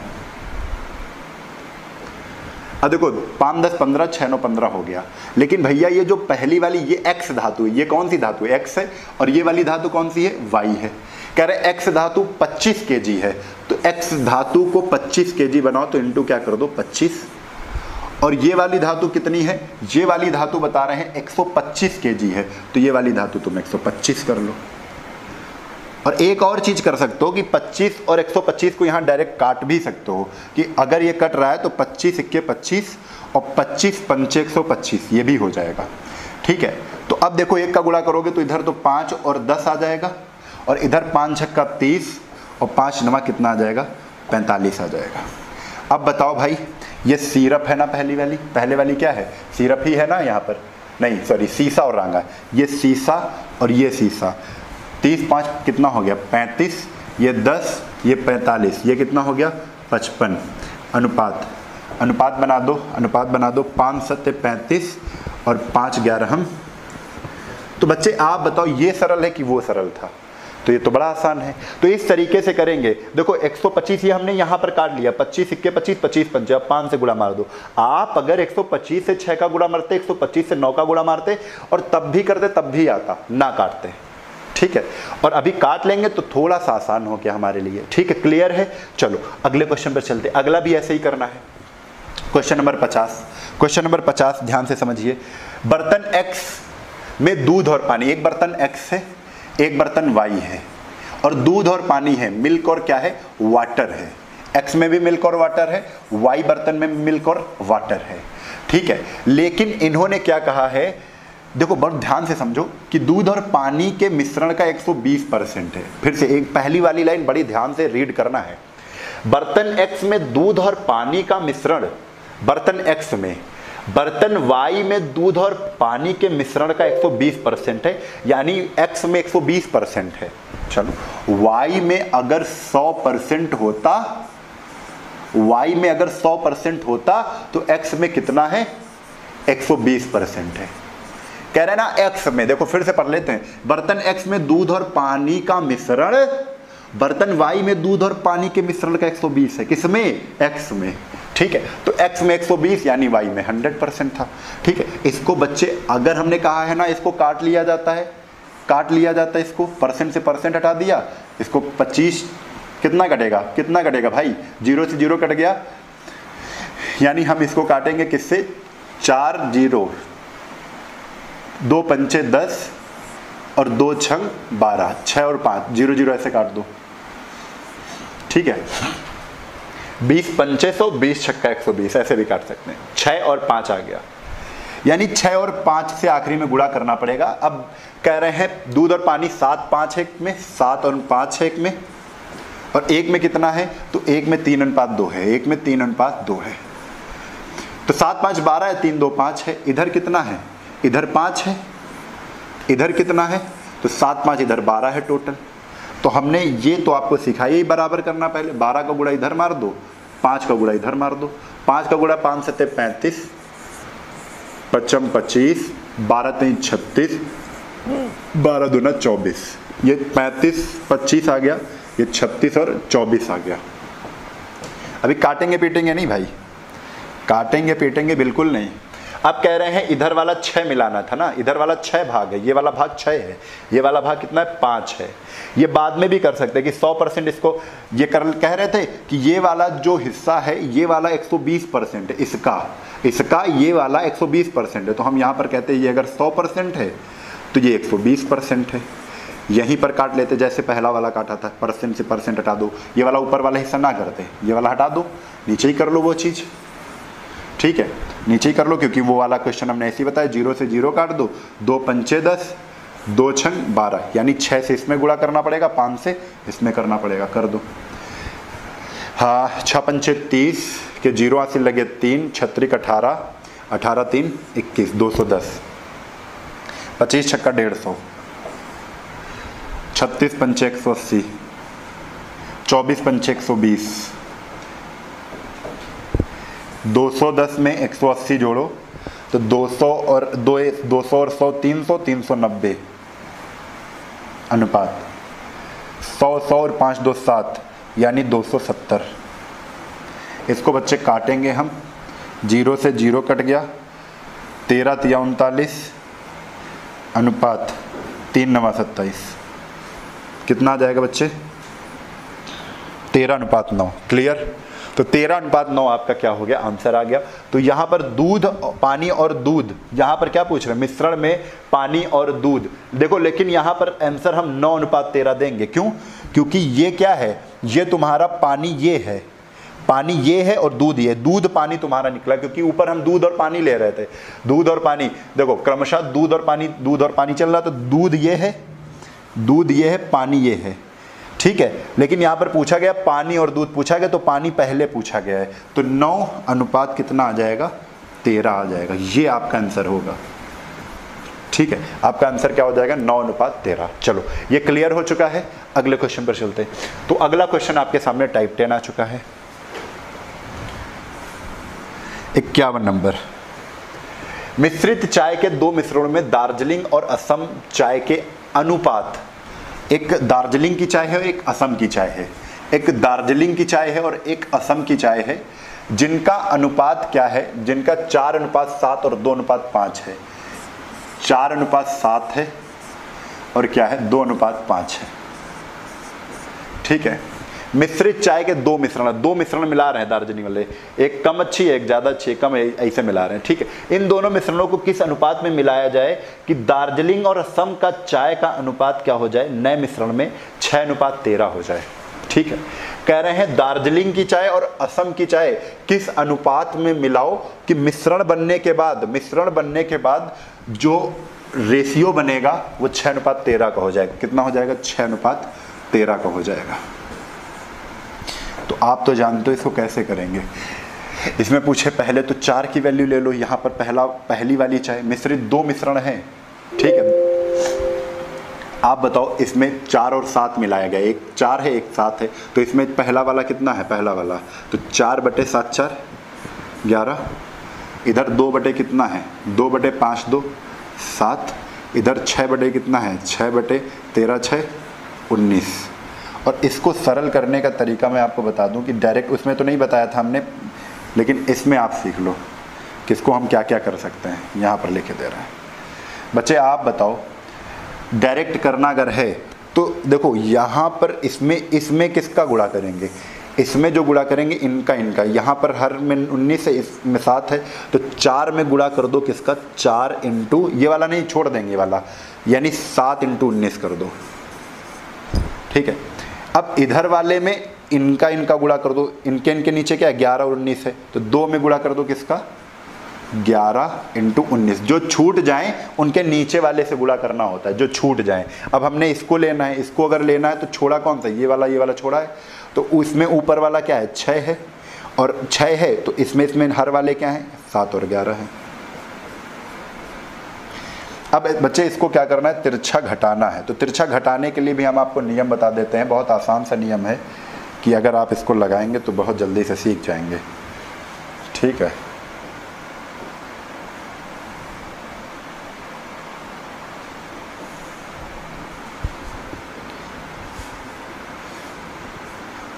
अब देखो, पाँच दस पंद्रह, छः नौ पंद्रह हो गया। लेकिन भैया, ये जो पहली वाली, ये एक्स धातु है। ये कौन सी धातु है? एक्स है और ये वाली धातु कौन सी है? वाई है। कह रहे एक्स धातु 25 के है। तो एक्स धातु को 25 के बनाओ तो इंटू क्या कर दो? 25 और ये वाली धातु कितनी है? ये वाली धातु बता रहे हैं 125 के है। तो ये वाली धातु तुम 125 कर लो। और एक और चीज़ कर सकते हो कि 25 और 125 को यहाँ डायरेक्ट काट भी सकते हो कि अगर ये कट रहा है तो 25 इक्के 25 और 25 पंचे 125 ये भी हो जाएगा। ठीक है? तो अब देखो एक का गुणा करोगे तो इधर तो पाँच और दस आ जाएगा। और इधर पाँच छक्का तीस और पाँच नवा कितना आ जाएगा? पैंतालीस आ जाएगा। अब बताओ भाई, ये सीरप है ना पहली वाली? पहले वाली क्या है? सीरप ही है ना यहाँ पर? नहीं सॉरी सीसा और रांगा। ये सीसा और ये सीसा। तीस, पाँच कितना हो गया? पैंतीस, ये दस, ये पैंतालीस। ये कितना हो गया? पचपन। अनुपात। अनुपात बना दो। अनुपात बना दो पाँच सत्य पैंतीस और पाँच, ग्यारह। हम तो बच्चे, आप बताओ, ये सरल है कि वो सरल था? तो ये तो बड़ा आसान है। तो इस तरीके से करेंगे। देखो 125 ये हमने यहाँ पर काट लिया। 25 सिक्के 25 25 पंजा पाँच से गुड़ा मार दो। आप अगर 125 से 6 का गुड़ा मारते 125 से 9 का गुड़ा मारते और तब भी करते, तब भी आता, ना काटते। ठीक है? और अभी काट लेंगे तो थोड़ा सा आसान हो गया हमारे लिए। ठीक है? क्लियर है? चलो, अगले क्वेश्चन पर चलते। अगला भी ऐसे ही करना है। क्वेश्चन नंबर पचास। क्वेश्चन नंबर पचास, ध्यान से समझिए। बर्तन एक्स में दूध और पानी। एक बर्तन एक्स है। एक बर्तन वाई है और दूध और पानी है, मिल्क और क्या है? वाटर है। एक्स में भी मिल्क और वाटर है वाई बर्तन में मिल्क और वाटर है। ठीक है, लेकिन इन्होंने क्या कहा है? देखो बहुत ध्यान से समझो कि दूध और पानी के मिश्रण का 120 परसेंट है। फिर से एक पहली वाली लाइन बड़ी ध्यान से रीड करना है। बर्तन एक्स में दूध और पानी का मिश्रण, बर्तन एक्स में बर्तन वाई में दूध और पानी के मिश्रण का 120 परसेंट है, यानी एक्स में 120 परसेंट है। चलो वाई में अगर 100 परसेंट होता वाई में अगर 100 परसेंट होता तो एक्स में कितना है? 120 परसेंट है। कह रहे ना एक्स में, देखो फिर से पढ़ लेते हैं। बर्तन एक्स में दूध और पानी का मिश्रण, बर्तन वाई में दूध और पानी के मिश्रण का 120 है। किसमें एक्स में। ठीक है? तो x में 120 यानी y में 100 परसेंट था। ठीक है? इसको बच्चे, अगर हमने कहा है ना, इसको काट लिया जाता है। काट लिया जाता है इसको परसेंट से परसेंट हटा दिया। इसको 25 कितना कटेगा? कितना कटेगा भाई? ज़ीरो से ज़ीरो कट गया। यानी हम इसको काटेंगे किससे? चार ज़ीरो। दो पंचे दस और दो छंग बारह। छः और पाँच। ज़ीरो ज़ीरो ऐसे काट दो। ठीक है? बीस पंचे सौ, बीस छक्का एक सौ बीस, ऐसे भी काट सकते हैं। छः और पाँच आ गया। यानी छः और पाँच से आखिरी में गुड़ा करना पड़ेगा। अब कह रहे हैं, दूध और पानी सात पाँच एक में, सात और पाँच एक में, और एक में कितना है? तो एक में तीन अनुपात दो है। एक में तीन अनुपात दो है। तो सात पाँच बारह है, तीन दो पाँच है। इधर कितना है? इधर पाँच है। इधर कितना है? तो सात पाँच इधर बारह है टोटल तो हमने ये तो आपको सिखाया ही बराबर करना पहले। बारह का गुड़ा इधर मार दो, पाँच का गुड़ा इधर मार दो। पाँच का गुड़ा पाँच सत्ते पैंतीस पचम पच्चीस, बारह तीन छत्तीस, बारह दूना चौबीस। ये पैंतीस पच्चीस आ गया, ये छत्तीस और चौबीस आ गया। अभी काटेंगे पीटेंगे नहीं भाई? काटेंगे पीटेंगे बिल्कुल नहीं। अब कह रहे हैं इधर वाला छः मिलाना था ना, इधर वाला छः भाग है, ये वाला भाग छः है, ये वाला भाग कितना है, पाँच है। ये बाद में भी कर सकते हैं कि सौ परसेंट इसको, ये कर, कह रहे थे कि ये वाला जो हिस्सा है, ये वाला 120 परसेंट है इसका इसका ये वाला 120 परसेंट है। तो हम यहाँ पर कहते हैं, ये अगर सौ परसेंट है तो ये 120 परसेंट है। यहीं पर काट लेते, जैसे पहला वाला काटा था, परसेंट से परसेंट हटा दो। ये वाला ऊपर वाला हिस्सा ना करते, ये वाला हटा दो, नीचे ही कर लो वो चीज़। ठीक है, नीचे कर लो, क्योंकि वो वाला क्वेश्चन हमने ऐसे ही बताया, ज़ीरो से ज़ीरो काट दो दो पंचे दस, दो छन बारह, यानी छः से इसमें गुड़ा करना पड़ेगा, पाँच से इसमें करना पड़ेगा, कर दो। हाँ छः पंचे तीस, के ज़ीरो हासिल लगे तीन छत्रिक अठारह अठारह तीन, इक्कीस, दो सौ दस। पच्चीस छक्का डेढ़ सौ। छत्तीस पंचे एक सौ अस्सी। चौबीस पंचे एक सौ बीस। 210 में 180 जोड़ो तो 200 और दो 200 और 100 300 390 अनुपात। 100 100 और पाँच दो सात, यानी 270 इसको बच्चे काटेंगे हम। ज़ीरो से ज़ीरो कट गया। तेरह तिया उनतालीस, अनुपात तीन नवा सत्ताईस। कितना आ जाएगा बच्चे? तेरह अनुपात नौ। क्लियर? तो तेरह अनुपात नौ आपका क्या हो गया? आंसर आ गया। तो यहाँ पर दूध, पानी और दूध, यहाँ पर क्या पूछ रहे हैं? मिश्रण में पानी और दूध। देखो, लेकिन यहाँ पर आंसर हम नौ अनुपात तेरह देंगे। क्यों? क्योंकि ये क्या है? ये तुम्हारा पानी ये है। पानी ये है और दूध ये। दूध, पानी तुम्हारा निकला, क्योंकि ऊपर हम दूध और पानी ले रहे थे। दूध और पानी, देखो, क्रमशः दूध और पानी, दूध और पानी चल रहा तो दूध ये है, दूध ये है, पानी ये है। ठीक है, लेकिन यहाँ पर पूछा गया पानी और दूध पूछा गया तो पानी पहले पूछा गया है। तो नौ अनुपात कितना आ जाएगा? तेरह आ जाएगा। ये आपका आंसर होगा। ठीक है, आपका आंसर क्या हो जाएगा? नौ अनुपात तेरह। चलो, ये क्लियर हो चुका है? अगले क्वेश्चन पर चलते हैं। तो अगला क्वेश्चन आपके सामने टाइप टेन आ चुका है। इक्यावन नंबर। मिश्रित चाय के दो मिश्रणों में दार्जिलिंग और असम चाय के अनुपात एक दार्जिलिंग की चाय है और एक असम की चाय है। एक दार्जिलिंग की चाय है और एक असम की चाय है। जिनका अनुपात क्या है? जिनका चार अनुपात सात और दो अनुपात पाँच है। चार अनुपात सात है और क्या है? दो अनुपात पाँच है। ठीक है। मिश्रित चाय के दो मिश्रण दो मिश्रण मिला रहे हैं दार्जिलिंग वाले। एक कम अच्छी है, एक ज़्यादा अच्छी है, कम ऐसे मिला रहे हैं, ठीक है? इन दोनों मिश्रणों को किस अनुपात में मिलाया जाए कि दार्जिलिंग और असम का चाय का अनुपात क्या हो जाए? नए मिश्रण में छः अनुपात तेरह हो जाए, ठीक है? कह रहे हैं दार्जिलिंग की चाय और असम की चाय किस अनुपात में मिलाओ कि मिश्रण बनने के बाद, मिश्रण बनने के बाद जो रेशियो बनेगा वो छः अनुपात तेरह का हो जाएगा। कितना हो जाएगा? छः अनुपात तेरह का हो जाएगा। तो आप तो जानते हो इसको कैसे करेंगे। इसमें पूछे, पहले तो चार की वैल्यू ले लो, यहाँ पर पहला, पहली वाली चाहे, मिश्रित दो मिश्रण है, ठीक है? आप बताओ, इसमें चार और सात मिलाया गया, एक चार है, एक सात है तो इसमें पहला वाला कितना है, पहला वाला? तो चार बटे सात, चार, ग्यारह, इधर दो बटे कितना है? दो बटे पाँच, दो, सात, इधर छः बटे कितना है? छः बटे तेरह छः उन्नीस। और इसको सरल करने का तरीका मैं आपको बता दूँ कि डायरेक्ट उसमें तो नहीं बताया था हमने, लेकिन इसमें आप सीख लो किसको हम क्या क्या कर सकते हैं, यहाँ पर लिखे दे रहे हैं। बच्चे, आप बताओ डायरेक्ट करना अगर है तो देखो यहाँ पर इसमें इसमें किसका गुड़ा करेंगे? इसमें जो गुड़ा करेंगे, इनका इनका। यहाँ पर हर में उन्नीस है इसमें सात है तो चार में गुड़ा कर दो किसका? चार इंटू, ये वाला नहीं, छोड़ देंगे वाला। यानी सात इंटू उन्नीस कर दो। ठीक है? अब इधर वाले में इनका इनका गुड़ा कर दो। इनके इनके नीचे क्या है? ग्यारह और उन्नीस है। तो दो में गुड़ा कर दो किसका? ग्यारह इंटू उन्नीस। जो छूट जाएँ, उनके नीचे वाले से गुणा करना होता है, जो छूट जाएँ। अब हमने इसको लेना है, इसको अगर लेना है तो छोड़ा कौन सा? ये वाला ये वाला छोड़ा है। तो उसमें ऊपर वाला क्या है? छः है। और छः है तो इसमें इसमें हर वाले क्या हैं? सात और ग्यारह हैं। अब बच्चे, इसको क्या करना है? तिरछा घटाना है। तो तिरछा घटाने के लिए भी हम आपको नियम बता देते हैं। बहुत आसान सा नियम है कि अगर आप इसको लगाएँगे तो बहुत जल्दी से सीख जाएँगे। ठीक है?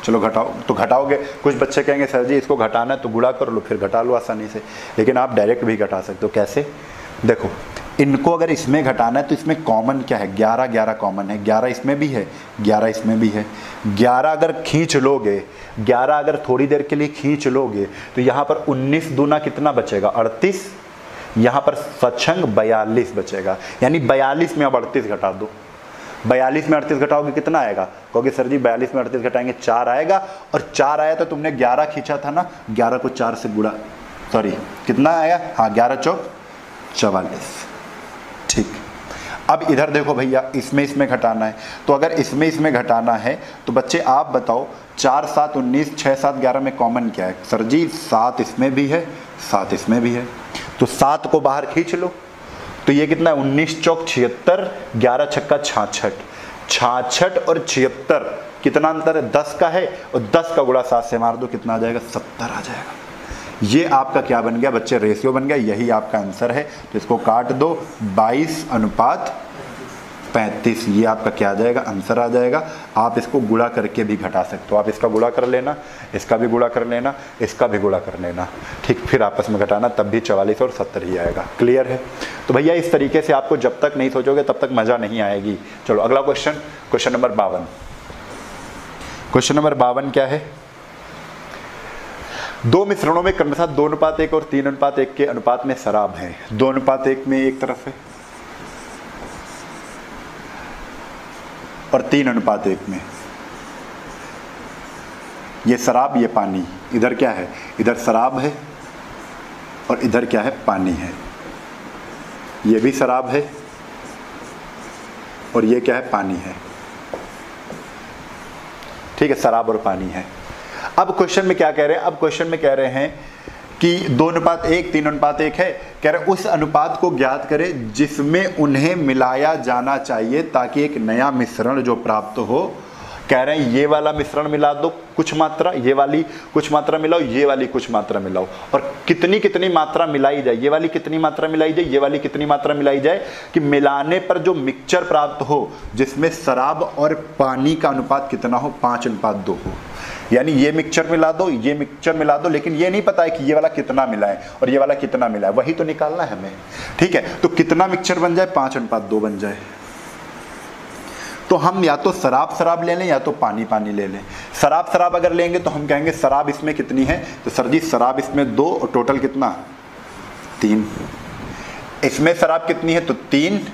चलो घटाओ। तो घटाओगे? कुछ बच्चे कहेंगे, सर जी, इसको घटाना है तो गुड़ा कर लो, फिर घटा लो आसानी से। लेकिन आप डायरेक्ट भी घटा सकते हो। कैसे? देखो इनको अगर इसमें घटाना है तो इसमें कॉमन क्या है? ग्यारह ग्यारह कॉमन है। ग्यारह इसमें भी है। ग्यारह इसमें भी है। ग्यारह अगर खींच लोगे, ग्यारह अगर थोड़ी देर के लिए खींच लोगे तो यहाँ पर उन्नीस दूना कितना बचेगा? अड़तीस। यहाँ पर सचंग बयालीस बचेगा। यानी बयालीस में अब अड़तीस घटा दो। बयालीस में अड़तीस घटाओगे, कितना आएगा? कहोगे, सर जी, बयालीस में अड़तीस घटाएँगे, चार आएगा। और चार आया तो तुमने ग्यारह खींचा था ना? ग्यारह को चार से गुड़ा सॉरी कितना आया? हाँ ग्यारह चौक चवालीस। ठीक। अब इधर देखो भैया, इसमें इसमें घटाना है। तो अगर इसमें इसमें घटाना है तो बच्चे आप बताओ, चार सात उन्नीस छः सात ग्यारह में कॉमन क्या है? सर जी, सात इसमें भी है, सात इसमें भी है। तो सात को बाहर खींच लो। तो ये कितना है? उन्नीस चौक छिहत्तर, ग्यारह छक्का छाछठ। छाछठ और छिहत्तर, कितना अंतर है? दस का है, और दस का गुड़ा सात से मार दो, कितना आ जाएगा? सत्तर आ जाएगा। ये आपका क्या बन गया? बच्चे रेशियो बन गया, यही आपका आंसर है। तो इसको काट दो 22 अनुपात पैंतीस, ये आपका क्या आ जाएगा? आंसर आ जाएगा। आप इसको गुड़ा करके भी घटा सकते हो। आप इसका गुड़ा कर लेना, इसका भी गुड़ा कर लेना, इसका भी गुड़ा कर लेना। ठीक, फिर आपस में घटाना, तब भी चवालीस और सत्तर ही आएगा। क्लियर है? तो भैया, इस तरीके से आपको जब तक नहीं सोचोगे, तब तक मज़ा नहीं आएगी। चलो, अगला क्वेश्चन क्वेश्चन नंबर बावन। क्वेश्चन नंबर बावन क्या है? दो मिश्रणों में क्रमशः दो अनुपात एक और तीन अनुपात एक के अनुपात में शराब है। दो अनुपात एक में एक तरफ़ है और तीन अनुपात एक में। ये शराब ये पानी। इधर क्या है? इधर शराब है और इधर क्या है? पानी है। ये भी शराब है और ये क्या है? पानी है। ठीक है शराब और पानी है। अब क्वेश्चन में क्या कह रहे हैं? अब क्वेश्चन में कह रहे हैं कि दो अनुपात एक, तीन अनुपात एक है। कह रहे उस अनुपात को ज्ञात करें जिसमें उन्हें मिलाया जाना चाहिए ताकि एक नया मिश्रण जो प्राप्त हो। कह रहे हैं, ये वाला मिश्रण मिला दो, कुछ मात्रा, ये वाली कुछ मात्रा मिलाओ, ये वाली कुछ मात्रा मिलाओ। और कितनी कितनी मात्रा मिलाई जाए, ये वाली कितनी मात्रा मिलाई जाए, ये वाली कितनी मात्रा मिलाई जाए कि मिलाने पर जो मिक्सचर प्राप्त हो, जिसमें शराब और पानी का अनुपात कितना हो, पाँच अनुपात दो हो। यानी ये मिक्सचर मिला दो, ये मिक्सचर मिला दो, लेकिन ये नहीं पता है कि ये वाला कितना मिला है और ये वाला कितना मिला है। वही तो निकालना है हमें। ठीक है? तो कितना मिक्सचर बन जाए? पाँच अनुपात दो बन जाए। तो हम या तो शराब शराब ले लें या तो पानी पानी ले लें। शराब शराब अगर लेंगे तो हम कहेंगे, शराब इसमें कितनी है? तो सर जी, शराब इसमें दो और टोटल कितना? तीन। इसमें शराब कितनी है? तो तीन।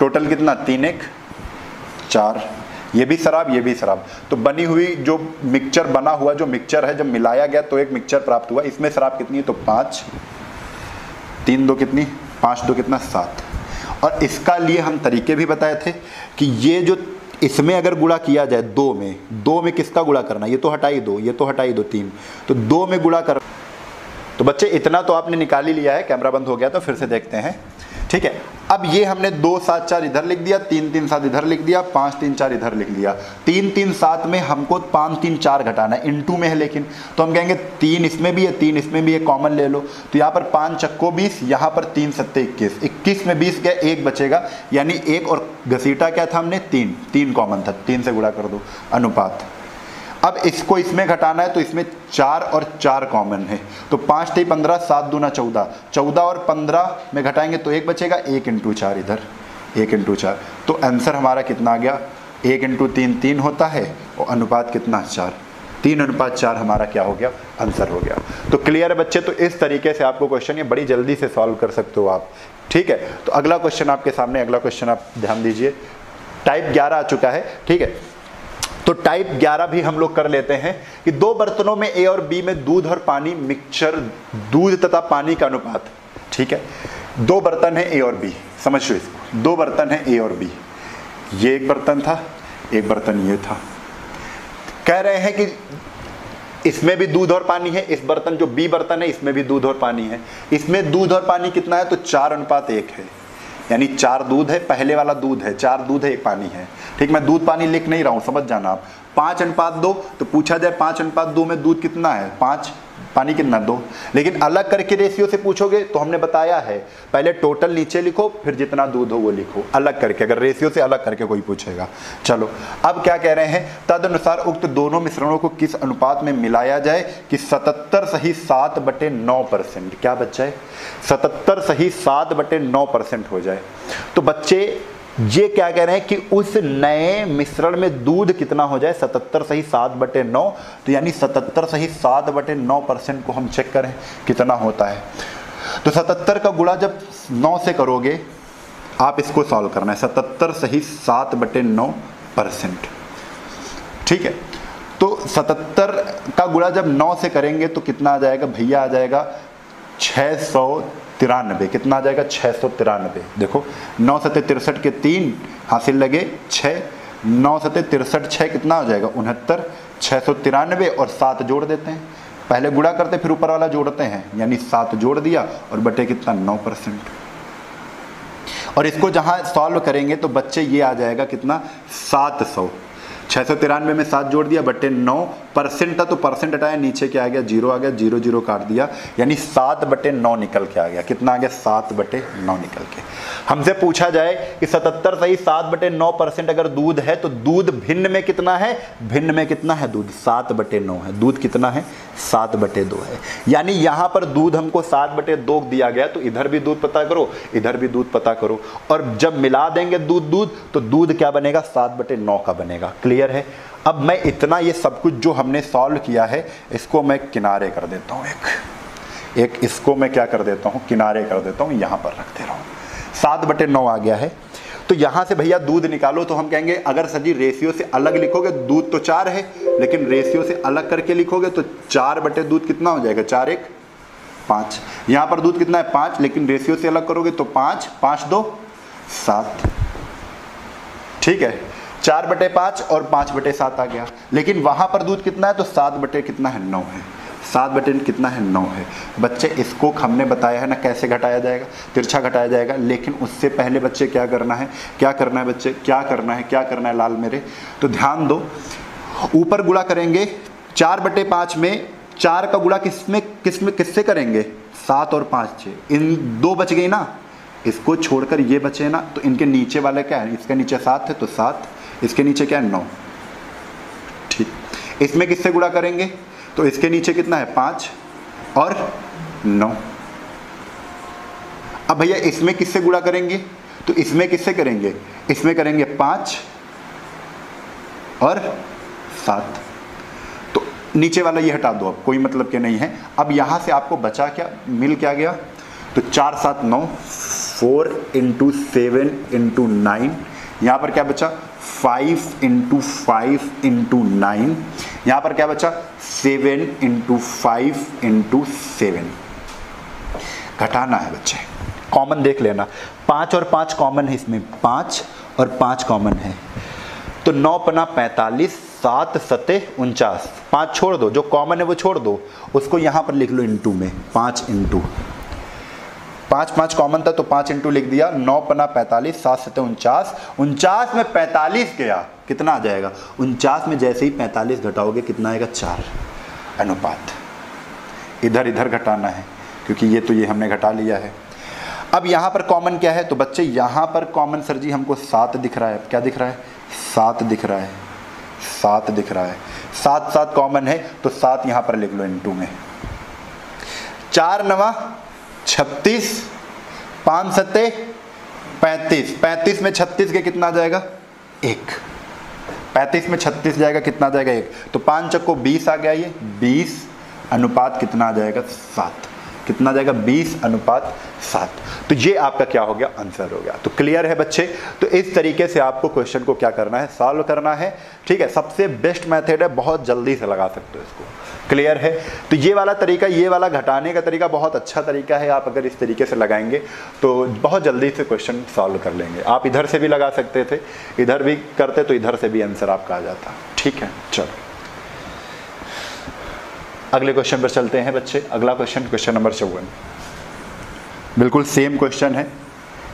टोटल कितना? तीन एक। चार। ये भी शराब, ये भी शराब। तो बनी हुई जो मिक्सचर, बना हुआ जो मिक्सचर है, जब मिलाया गया तो एक मिक्सचर प्राप्त हुआ। इसमें शराब कितनी है? तो पाँच। तीन दो कितनी? पाँच दो कितना? सात। और इसका लिए हम तरीके भी बताए थे कि ये जो इसमें अगर गुड़ा किया जाए दो में दो में किसका गुड़ा करना? ये तो हटाई दो, ये तो हटाई दो तीन। तो दो में गुड़ा कर तो बच्चे, इतना तो आपने निकाल ही लिया है, कैमरा बंद हो गया तो फिर से देखते हैं। ठीक है? अब ये हमने दो सात चार इधर लिख दिया, तीन तीन सात इधर लिख दिया, पाँच तीन चार इधर लिख दिया। तीन तीन सात में हमको पाँच तीन चार घटाना है इंटू में है लेकिन। तो हम कहेंगे तीन इसमें भी है, तीन इसमें भी है, कॉमन ले लो। तो यहाँ पर पाँच चक्को बीस, यहाँ पर तीन सत्ते इक्कीस। इक्कीस में बीस गया एक बचेगा। यानी एक और घसीटा क्या था हमने? तीन। तीन कॉमन था, तीन से गुड़ा कर दो, अनुपात। अब इसको इसमें घटाना है तो इसमें चार और चार कॉमन है। तो पाँच टी पंद्रह, सात दूना चौदह। चौदह और पंद्रह में घटाएँगे तो एक बचेगा, एक इंटू चार इधर, एक इंटू चार। तो आंसर हमारा कितना आ गया? एक इंटू तीन तीन होता है, और अनुपात कितना? चार। तीन अनुपात चार हमारा क्या हो गया? आंसर हो गया। तो क्लियर बच्चे? तो इस तरीके से आपको क्वेश्चन ये बड़ी जल्दी से सॉल्व कर सकते हो आप। ठीक है? तो अगला क्वेश्चन आपके सामने, अगला क्वेश्चन आप ध्यान दीजिए। टाइप ग्यारह आ चुका है, ठीक है? तो टाइप 11 भी हम लोग कर लेते हैं कि दो बर्तनों में ए और बी में दूध और पानी मिक्सचर दूध तथा पानी का अनुपात, ठीक है? दो बर्तन है ए और बी समझ लो इसको। दो बर्तन है ए और बी ये एक बर्तन था, एक बर्तन ये था। कह रहे हैं कि इसमें भी दूध और पानी है, इस बर्तन जो बी बर्तन है, इसमें भी दूध और पानी है। इसमें दूध और पानी कितना है? तो चार अनुपात एक है। यानी चार दूध है, पहले वाला दूध है, चार दूध है, एक पानी है। ठीक, मैं दूध पानी लिख नहीं रहा हूँ, समझ जाना आप। पाँच अनुपात दो तो पूछा जाए पाँच अनुपात दो में दूध कितना है? पाँच पानी कितना दो। लेकिन अलग करके रेशियो से पूछोगे तो हमने बताया है, पहले टोटल नीचे लिखो, फिर जितना दूध हो वो लिखो। अलग करके अगर रेशियो से अलग करके कोई पूछेगा। चलो, अब क्या कह रहे हैं? तदनुसार उक्त दोनों मिश्रणों को किस अनुपात में मिलाया जाए कि सतहत्तर सही सात बटे नौ परसेंट, क्या बच्चा है सतहत्तर सही सात बटे नौ परसेंट हो जाए। तो बच्चे ये क्या कह रहे हैं कि उस नए मिश्रण में दूध कितना हो जाए? सतहत्तर सही सात बटे नौ। तो यानी सतहत्तर सही सात बटे नौ परसेंट को हम चेक करें, कितना होता है। तो सतहत्तर का गुड़ा जब नौ से करोगे, आप इसको सॉल्व करना है। सतहत्तर सही सात बटे नौ परसेंट। ठीक है? तो सतहत्तर का गुड़ा जब नौ से करेंगे तो कितना आ जाएगा? भैया आ जाएगा छः सौ तिरानबे, कितना आ जाएगा? छः सौ तिरानबे। देखो, नौ सत्य तिरसठ के तीन हासिल लगे छः नौ सत्य तिरसठ छः कितना हो जाएगा? उनहत्तर। छः सौ तिरानबे और सात जोड़ देते हैं। पहले गुड़ा करते, फिर ऊपर वाला जोड़ते हैं। यानी सात जोड़ दिया और बटे कितना? नौ परसेंट। और इसको जहाँ सॉल्व करेंगे तो बच्चे ये आ जाएगा कितना? सात सौ। छः सौ तिरानवे में सात जोड़ दिया, बटे नौ परसेंट था तो परसेंट हटाया, नीचे क्या आ गया, ज़ीरो आ गया, ज़ीरो ज़ीरो काट दिया, यानी सात बटे नौ निकल के आ गया। कितना आ गया? सात बटे नौ निकल के। हमसे पूछा जाए कि सतहत्तर सही सात बटे नौ परसेंट अगर दूध है तो दूध भिन्न में कितना है? भिन्न में कितना है दूध? सात बटे नौ है। दूध कितना है? सात बटे दो है। यानी यहाँ पर दूध हमको सात बटे दो दिया गया तो इधर भी दूध पता करो, इधर भी दूध पता करो। और जब मिला देंगे दूध दूध तो दूध क्या बनेगा? सात बटे नौ का बनेगा। क्लियर है। अब मैं इतना ये सब कुछ जो हमने सॉल्व किया है, इसको मैं किनारे कर देता हूँ एक। एक इसको मैं क्या कर देता हूँ? किनारे कर देता हूँ, यहाँ पर रखते रहो सात बटे नौ आ गया है। तो यहाँ से भैया दूध निकालो तो हम कहेंगे, अगर सजी रेशियो से अलग लिखोगे, दूध तो चार है, लेकिन रेशियो से अलग करके लिखोगे तो चार बटे दूध कितना हो जाएगा? चार एक, पाँच। यहाँ पर दूध कितना है? पाँच, लेकिन रेशियो से अलग करोगे तो पाँच पाँच दो, सात। ठीक है? चार बटे पाँच और पाँच बटे सात आ गया। लेकिन वहाँ पर दूध कितना है? तो सात बटे कितना है? नौ है। सात बटे कितना है? नौ है। बच्चे, इसको हमने बताया है ना, कैसे घटाया जाएगा? तिरछा घटाया जाएगा। लेकिन उससे पहले बच्चे क्या करना है? क्या करना है बच्चे? क्या करना है? क्या करना है लाल मेरे? तो ध्यान दो। ऊपर गुड़ा करेंगे। चार बटे पाँच में चार का गुड़ा किसमें किसमें, किससे करेंगे? सात और पाँच छः इन दो बच गई ना? इसको छोड़कर ये बचे ना तो इनके नीचे वाले क्या है? इसके नीचे सात है तो सात। इसके नीचे क्या है? नौ। ठीक। इसमें किससे गुड़ा करेंगे? तो इसके नीचे कितना है? पाँच और नौ। अब भैया, इसमें किससे गुड़ा करेंगे? तो इसमें किससे करेंगे? इसमें करेंगे पाँच और सात। तो नीचे वाला ये हटा दो अब, कोई मतलब के नहीं है। अब यहाँ से आपको बचा क्या? मिल क्या गया? तो चार, सात, नौ, four, into seven, into nine. यहाँ पर क्या बचा? Five into five into nine यहाँ पर क्या बचा? Seven into five into seven घटाना है बच्चे। कॉमन देख लेना। पाँच और पाँच कॉमन है इसमें पाँच और पाँच कॉमन है। तो नौ पना पैंतालीस, सात सते उनचास। पाँच छोड़ दो। जो कॉमन है वो छोड़ दो। उसको यहाँ पर लिख लो इंटू में। पाँच इंटू पाँच पाँच कॉमन था तो पाँच इंटू लिख दिया, नौ पना पैंतालीस, सात सतह उनचास। उनचास में पैंतालीस गया, कितना आ जाएगा? उनचास में जैसे ही पैंतालीस घटाओगे, कितना आएगा? चार। अनुपात। इधर इधर घटाना है, क्योंकि ये तो ये हमने घटा लिया है। अब यहाँ पर कॉमन क्या है? तो बच्चे, यहाँ पर कॉमन सर जी, हमको सात दिख रहा है। क्या दिख रहा है? सात दिख रहा है। सात दिख रहा है। सात सात कॉमन है तो सात यहाँ पर लिख लो इंटू में। चार नवा छत्तीस पाँच सत्ते पैंतीस। पैंतीस में छत्तीस के कितना जाएगा? एक। पैंतीस में छत्तीस जाएगा, कितना जाएगा? एक। तो पाँच चक्को बीस आ गया ये। बीस, अनुपात कितना आ जाएगा? सात। कितना जाएगा? 20 अनुपात सात। तो ये आपका क्या हो गया? आंसर हो गया। तो क्लियर है बच्चे? तो इस तरीके से आपको क्वेश्चन को क्या करना है? सॉल्व करना है। ठीक है? सबसे बेस्ट मेथड है, बहुत जल्दी से लगा सकते हो इसको। क्लियर है। तो ये वाला तरीका, ये वाला घटाने का तरीका बहुत अच्छा तरीका है, आप अगर इस तरीके से लगाएँगे तो बहुत जल्दी से क्वेश्चन सॉल्व कर लेंगे। आप इधर से भी लगा सकते थे, इधर भी करते तो इधर से भी आंसर आपका आ जाता। ठीक है, चलो। अगले क्वेश्चन पर चलते हैं बच्चे। अगला क्वेश्चन क्वेश्चन नंबर चौवन। बिल्कुल सेम क्वेश्चन है।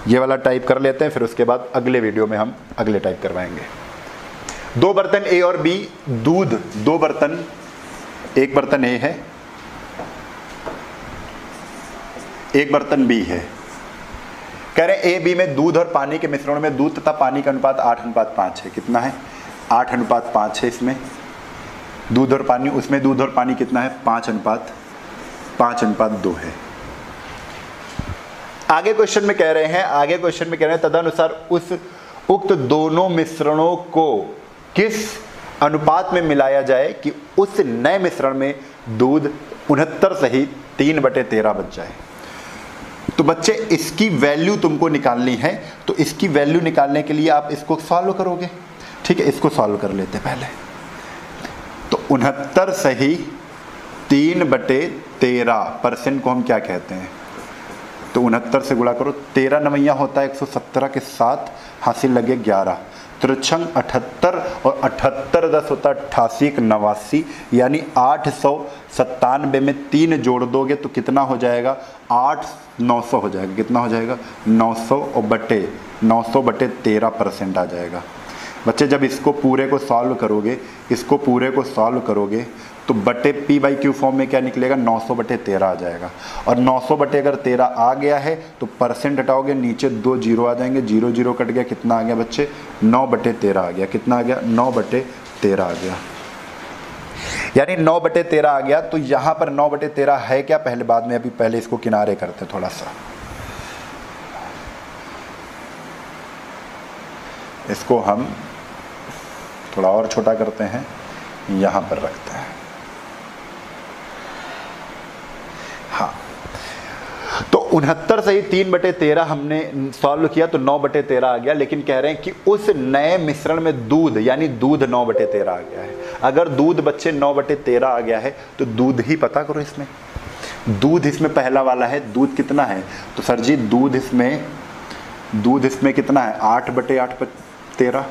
ये वाला टाइप कर लेते हैं, फिर उसके बाद अगले वीडियो में हम अगले टाइप करवाएँगे। दो बर्तन ए और बी दूध, दो बर्तन एक बर्तन ए है, एक बर्तन बी है। कह रहे ए, बी में दूध और पानी के मिश्रण में दूध तथा पानी का अनुपात आठ, अनुपात पाँच है। कितना है? आठ, अनुपात पाँच है इसमें। दूध और पानी, उसमें दूध और पानी कितना है? पाँच, अनुपात पाँच, अनुपात दो है। आगे क्वेश्चन में कह रहे हैं, आगे क्वेश्चन में कह रहे हैं, तदनुसार उस उक्त दोनों मिश्रणों को किस अनुपात में मिलाया जाए कि उस नए मिश्रण में दूध उनहत्तर सहित तीन बटे तेरह बच जाए। तो बच्चे, इसकी वैल्यू तुमको निकालनी है तो इसकी वैल्यू निकालने के लिए आप इसको सॉल्व करोगे। ठीक है, इसको सॉल्व कर लेते पहले। तो उनहत्तर सही तीन बटे तेरह परसेंट को हम क्या कहते हैं? तो उनहत्तर से गुणा करो, तेरह नवैया होता है एक सौ सत्रह के साथ, हासिल लगे ग्यारह। त्रिछंग अठहत्तर और अठहत्तर दस होता है अट्ठासी एक नवासी, यानी आठ सौ सत्तानवे में तीन जोड़ दोगे तो कितना हो जाएगा? आठ नौ सौ हो जाएगा। कितना हो जाएगा? नौ सौ और बटे, नौ सौ बटे तेरह परसेंट आ जाएगा। बच्चे, जब इसको पूरे को सॉल्व करोगे, इसको पूरे को सॉल्व करोगे तो बटे पी बाई क्यू फॉर्म में क्या निकलेगा? 900 बटे तेरह आ जाएगा। और 900 बटे अगर तेरह आ गया है तो परसेंट हटाओगे, नीचे दो ज़ीरो आ जाएँगे। ज़ीरो ज़ीरो कट गया, कितना आ गया बच्चे? नौ बटे तेरह आ गया। कितना आ गया? नौ बटे तेरह आ गया। यानी नौ बटे तेरह आ गया तो यहाँ पर नौ बटे तेरह है क्या? पहले बाद में, अभी पहले इसको किनारे करते थोड़ा सा। इसको हम थोड़ा और छोटा करते हैं। यहाँ पर रखते हैं हाँ। उनहत्तर से तीन बटे तेरह हमने सॉल्व किया तो नौ बटे तेरह आ गया। लेकिन कह रहे हैं कि उस नए मिश्रण में दूध, यानी दूध नौ बटे तेरह आ गया है। अगर दूध बच्चे नौ बटे तेरह आ गया है तो दूध ही पता करो इसमें। दूध इसमें पहला वाला है, दूध कितना है? तो सर जी, दूध इसमें दूध इसमें कितना है? आठ बटे आठ तेरह।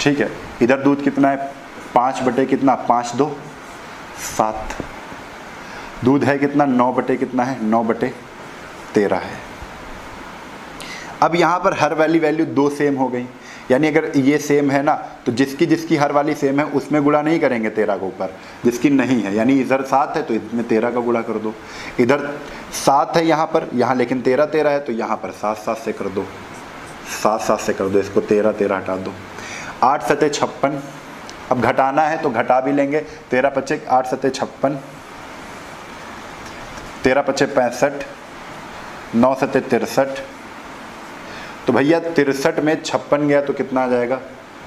ठीक है? इधर दूध कितना है? पाँच बटे कितना? पाँच दो, सात। दूध है कितना? नौ बटे कितना है? नौ बटे तेरह है। अब यहाँ पर हर वाली वैल्यू दो सेम हो गई। यानी अगर ये सेम है ना तो जिसकी जिसकी हर वाली सेम है, उसमें गुड़ा नहीं करेंगे तेरह के ऊपर। जिसकी नहीं है, यानी इधर सात है तो इसमें तेरह का गुड़ा कर दो। इधर सात है यहाँ पर, यहाँ लेकिन तेरह तेरह है तो यहाँ पर सात सात से कर दो। सात सात से कर दो, इसको तेरह तेरह हटा दो। आठ सतह छप्पन। अब घटाना है तो घटा भी लेंगे। तेरह पच्चे आठ सतह छप्पन। तेरह पच्चे पैंसठ, नौ सतह तिरसठ। तो भैया, तिरसठ में छप्पन गया तो कितना आ जाएगा?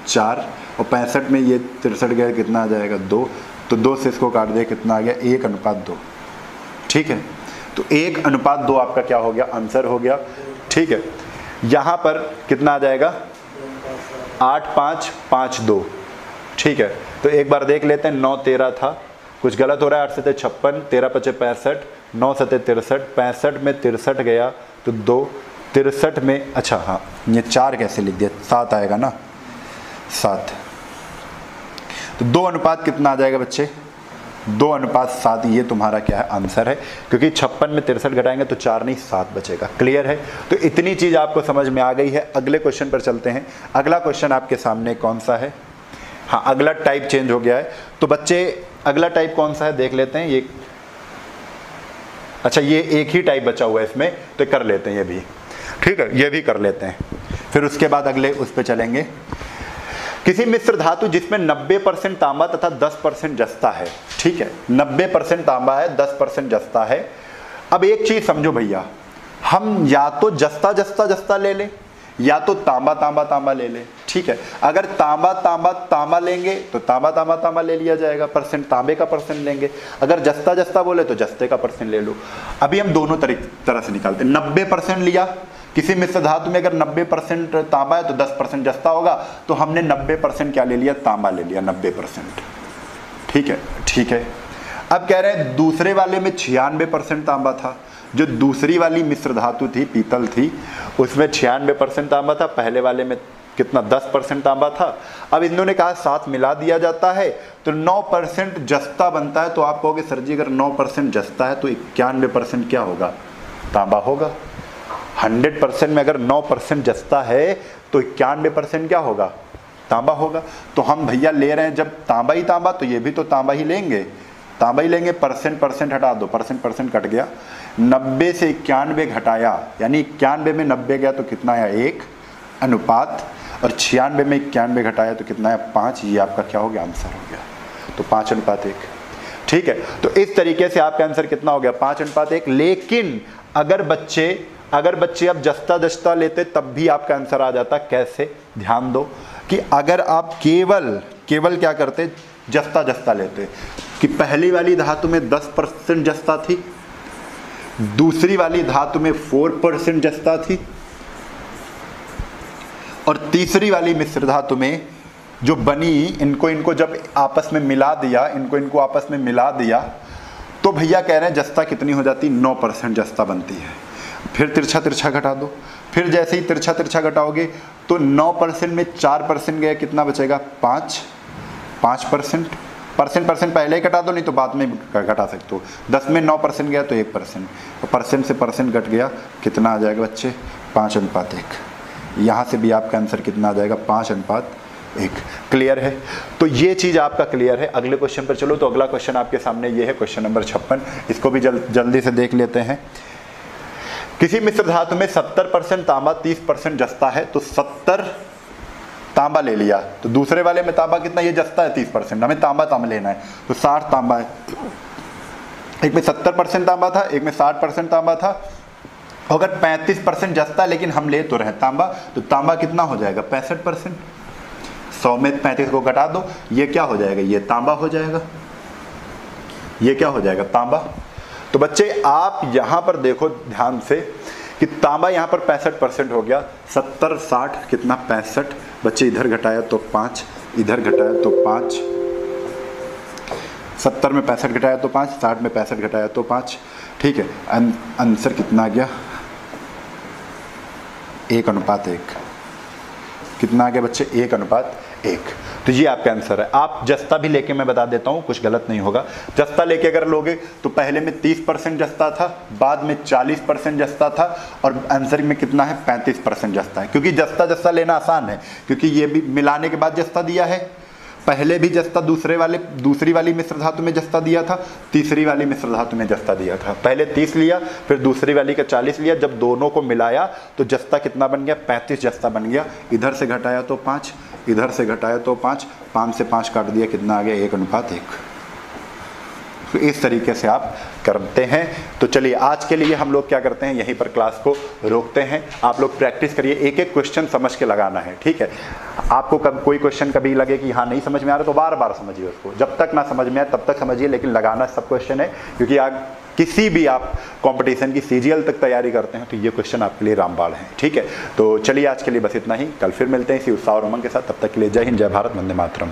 चार। और पैंसठ में ये तिरसठ गया कितना आ जाएगा? दो। तो दो से इसको काट दिया कितना आ गया? एक अनुपात दो। ठीक है? तो एक अनुपात दो आपका क्या हो गया? आंसर हो गया। ठीक है? यहाँ पर कितना आ जाएगा? आठ पाँच पाँच दो। ठीक है? तो एक बार देख लेते हैं, नौ तेरह था। कुछ गलत हो रहा है? आठ सतह छप्पन, तेरह पचे पैंसठ नौ सतह तिरसठ, पैंसठ में तिरसठ गया तो दो, तिरसठ में अच्छा हाँ ये चार कैसे लिख दिया? सात आएगा ना? सात। तो दो अनुपात कितना आ जाएगा बच्चे? दो अनुपात सात, ये तुम्हारा क्या है? आंसर है। क्योंकि छप्पन में तिरसठ घटाएँगे तो चार नहीं, सात बचेगा। क्लियर है? तो इतनी चीज़ आपको समझ में आ गई है। अगले क्वेश्चन पर चलते हैं। अगला क्वेश्चन आपके सामने कौन सा है? हाँ अगला टाइप चेंज हो गया है। तो बच्चे, अगला टाइप कौन सा है? देख लेते हैं, ये अच्छा ये एक ही टाइप बचा हुआ है इसमें तो कर लेते हैं ये भी। ठीक है, ये भी कर लेते हैं। फिर उसके बाद अगले उस पर चलेंगे। किसी मिश्र धातु जिसमें 90 परसेंट तांबा तथा 10 परसेंट जस्ता है। ठीक है 90 परसेंट तांबा है 10 परसेंट जस्ता है। अब एक चीज़ समझो भैया, हम या तो जस्ता जस्ता जस्ता ले लें या तो तांबा तांबा तांबा ले ले, ठीक है? अगर तांबा तांबा तांबा लेंगे तो तांबा तांबा तांबा ले लिया जाएगा, परसेंट तांबे का परसेंट लेंगे। अगर जस्ता जस्ता बोले तो जस्ते का परसेंट ले लो। अभी हम दोनों तरह से निकालते हैं। नब्बे परसेंट लिया, किसी मिश्र धातु में अगर 90 परसेंट तांबा है तो 10 परसेंट जस्ता होगा तो हमने 90 परसेंट क्या ले लिया? तांबा ले लिया 90 परसेंट। ठीक है? ठीक है? अब कह रहे हैं, दूसरे वाले में छियानवे परसेंट तांबा था। जो दूसरी वाली मिश्र धातु थी, पीतल थी, उसमें छियानवे परसेंट तांबा था, पहले वाले में कितना दस परसेंट तांबा था। अब इन्होंने कहा साथ मिला दिया जाता है तो नौ परसेंट जस्ता बनता है तो आप कहोगे, सर जी, अगर नौ परसेंट जस्ता है तो इक्यानवे परसेंट क्या होगा? तांबा होगा। हंड्रेड परसेंट में अगर नौ परसेंट जस्ता है तो इक्यानवे परसेंट क्या होगा? तांबा होगा। तो हम भैया ले रहे हैं, जब तांबा ही तांबा तो ये भी तो तांबा ही लेंगे। तांबा ही लेंगे, परसेंट परसेंट हटा दो, परसेंट परसेंट कट गया। नब्बे से इक्यानवे घटाया, यानी इक्यानवे में नब्बे गया तो कितना आया? एक अनुपात, और छियानवे में इक्यानवे घटाया तो कितना आया? पाँच, ये आपका क्या हो गया? आंसर हो गया। तो पाँच अनुपात एक। ठीक है तो इस तरीके से आपका आंसर कितना हो गया? पाँच अनुपात एक। लेकिन अगर बच्चे अगर बच्चे आप जस्ता जस्ता लेते, तब भी आपका आंसर आ जाता। कैसे? ध्यान दो कि अगर आप केवल केवल क्या करते? जस्ता जस्ता लेते। कि पहली वाली धातु में 10 परसेंट जस्ता थी दूसरी वाली धातु में फोर परसेंट जस्ता थी और तीसरी वाली मिश्र धातु में जो बनी, इनको इनको जब आपस में मिला दिया, इनको इनको आपस में मिला दिया तो भैया कह रहे हैं जस्ता कितनी हो जाती? नौ परसेंट जस्ता बनती है। फिर तिरछा तिरछा घटा दो। फिर जैसे ही तिरछा तिरछा घटाओगे तो नौ परसेंट में चार परसेंट गया, कितना बचेगा? पाँच। पाँच परसेंट परसेंट परसेंट पहले ही कटा दो नहीं तो बाद में घटा सकते हो। दस में नौ परसेंट गया तो एक परसेंट। तो परसेंट से परसेंट घट गया कितना आ जाएगा बच्चे? पाँच अनुपात एक। यहाँ से भी आपका आंसर कितना आ जाएगा? पाँच अनुपात एक। क्लियर है? तो ये चीज़ आपका क्लियर है। अगले क्वेश्चन पर चलो तो अगला क्वेश्चन आपके सामने ये है क्वेश्चन नंबर छप्पन। इसको भी जल, जल्दी से देख लेते हैं। किसी मिश्र धातु में 70 परसेंट तांबा 30 परसेंट जस्ता है तो 70 तांबा ले लिया। तो दूसरे वाले में तांबा कितना, ये जस्ता है तीस परसेंट। हमें तांबा तांबा लेना है। तो साठ तांबा है। एक में सत्तर परसेंट तांबा था, एक में साठ परसेंट तांबा था। अगर पैंतीस परसेंट जस्ता लेकिन हम ले तो रहे तांबा तो तांबा कितना हो जाएगा? पैंसठ परसेंट। सौ में पैंतीस को घटा दो, ये क्या हो जाएगा? ये तांबा हो जाएगा। ये क्या हो जाएगा? तांबा। तो बच्चे, आप यहाँ पर देखो ध्यान से। कि तांबा यहाँ पर पैंसठ परसेंट हो गया, सत्तर साठ कितना पैंसठ, बच्चे इधर घटाया तो पाँच, इधर घटाया तो पाँच, सत्तर में पैंसठ घटाया तो पाँच, साठ में पैंसठ घटाया तो पाँच, ठीक है आंसर कितना आ गया? एक अनुपात एक, कितना आ गया बच्चे? एक अनुपात एक। तो ये आपका आंसर है। आप जस्ता भी लेके मैं बता देता हूँ, कुछ गलत नहीं होगा। जस्ता लेके अगर लोगे तो पहले में 30 परसेंट जस्ता था, बाद में 40 परसेंट जस्ता था, और आंसर में कितना है? 35 परसेंट जस्ता है। क्योंकि जस्ता जस्ता लेना आसान है, क्योंकि ये भी मिलाने के बाद जस्ता दिया है। पहले भी जस्ता दूसरे वाले, दूसरी वाली मिश्र धातु में जस्ता दिया था, तीसरी वाली मिश्र धातु में जस्ता दिया था। पहले तीस लिया, फिर दूसरी वाली का चालीस लिया। जब दोनों को मिलाया तो जस्ता कितना बन गया? पैंतीस जस्ता बन गया। इधर से घटाया तो पाँच इधर से घटाया तो पाँच पाँच से पाँच काट दिया, कितना आ गया? एक अनुपात एक। तो इस तरीके से आप करते हैं। तो चलिए, आज के लिए हम लोग क्या करते हैं, यहीं पर क्लास को रोकते हैं। आप लोग प्रैक्टिस करिए एक एक क्वेश्चन समझ के लगाना है, ठीक है? आपको कब, कोई क्वेश्चन कभी लगे कि हाँ नहीं समझ में आ रहा तो बार बार समझिए उसको। जब तक ना समझ में आए, तब तक समझिए, लेकिन लगाना सब क्वेश्चन है, क्योंकि आज किसी भी आप कंपटीशन की सीजीएल तक तैयारी करते हैं तो ये क्वेश्चन आपके लिए रामबाड़ है, ठीक है? तो चलिए, आज के लिए बस इतना ही। कल फिर मिलते हैं इसी उत्साह और उमंग के साथ। तब तक के लिए जय हिंद, जय भारत, वंदे मातरम।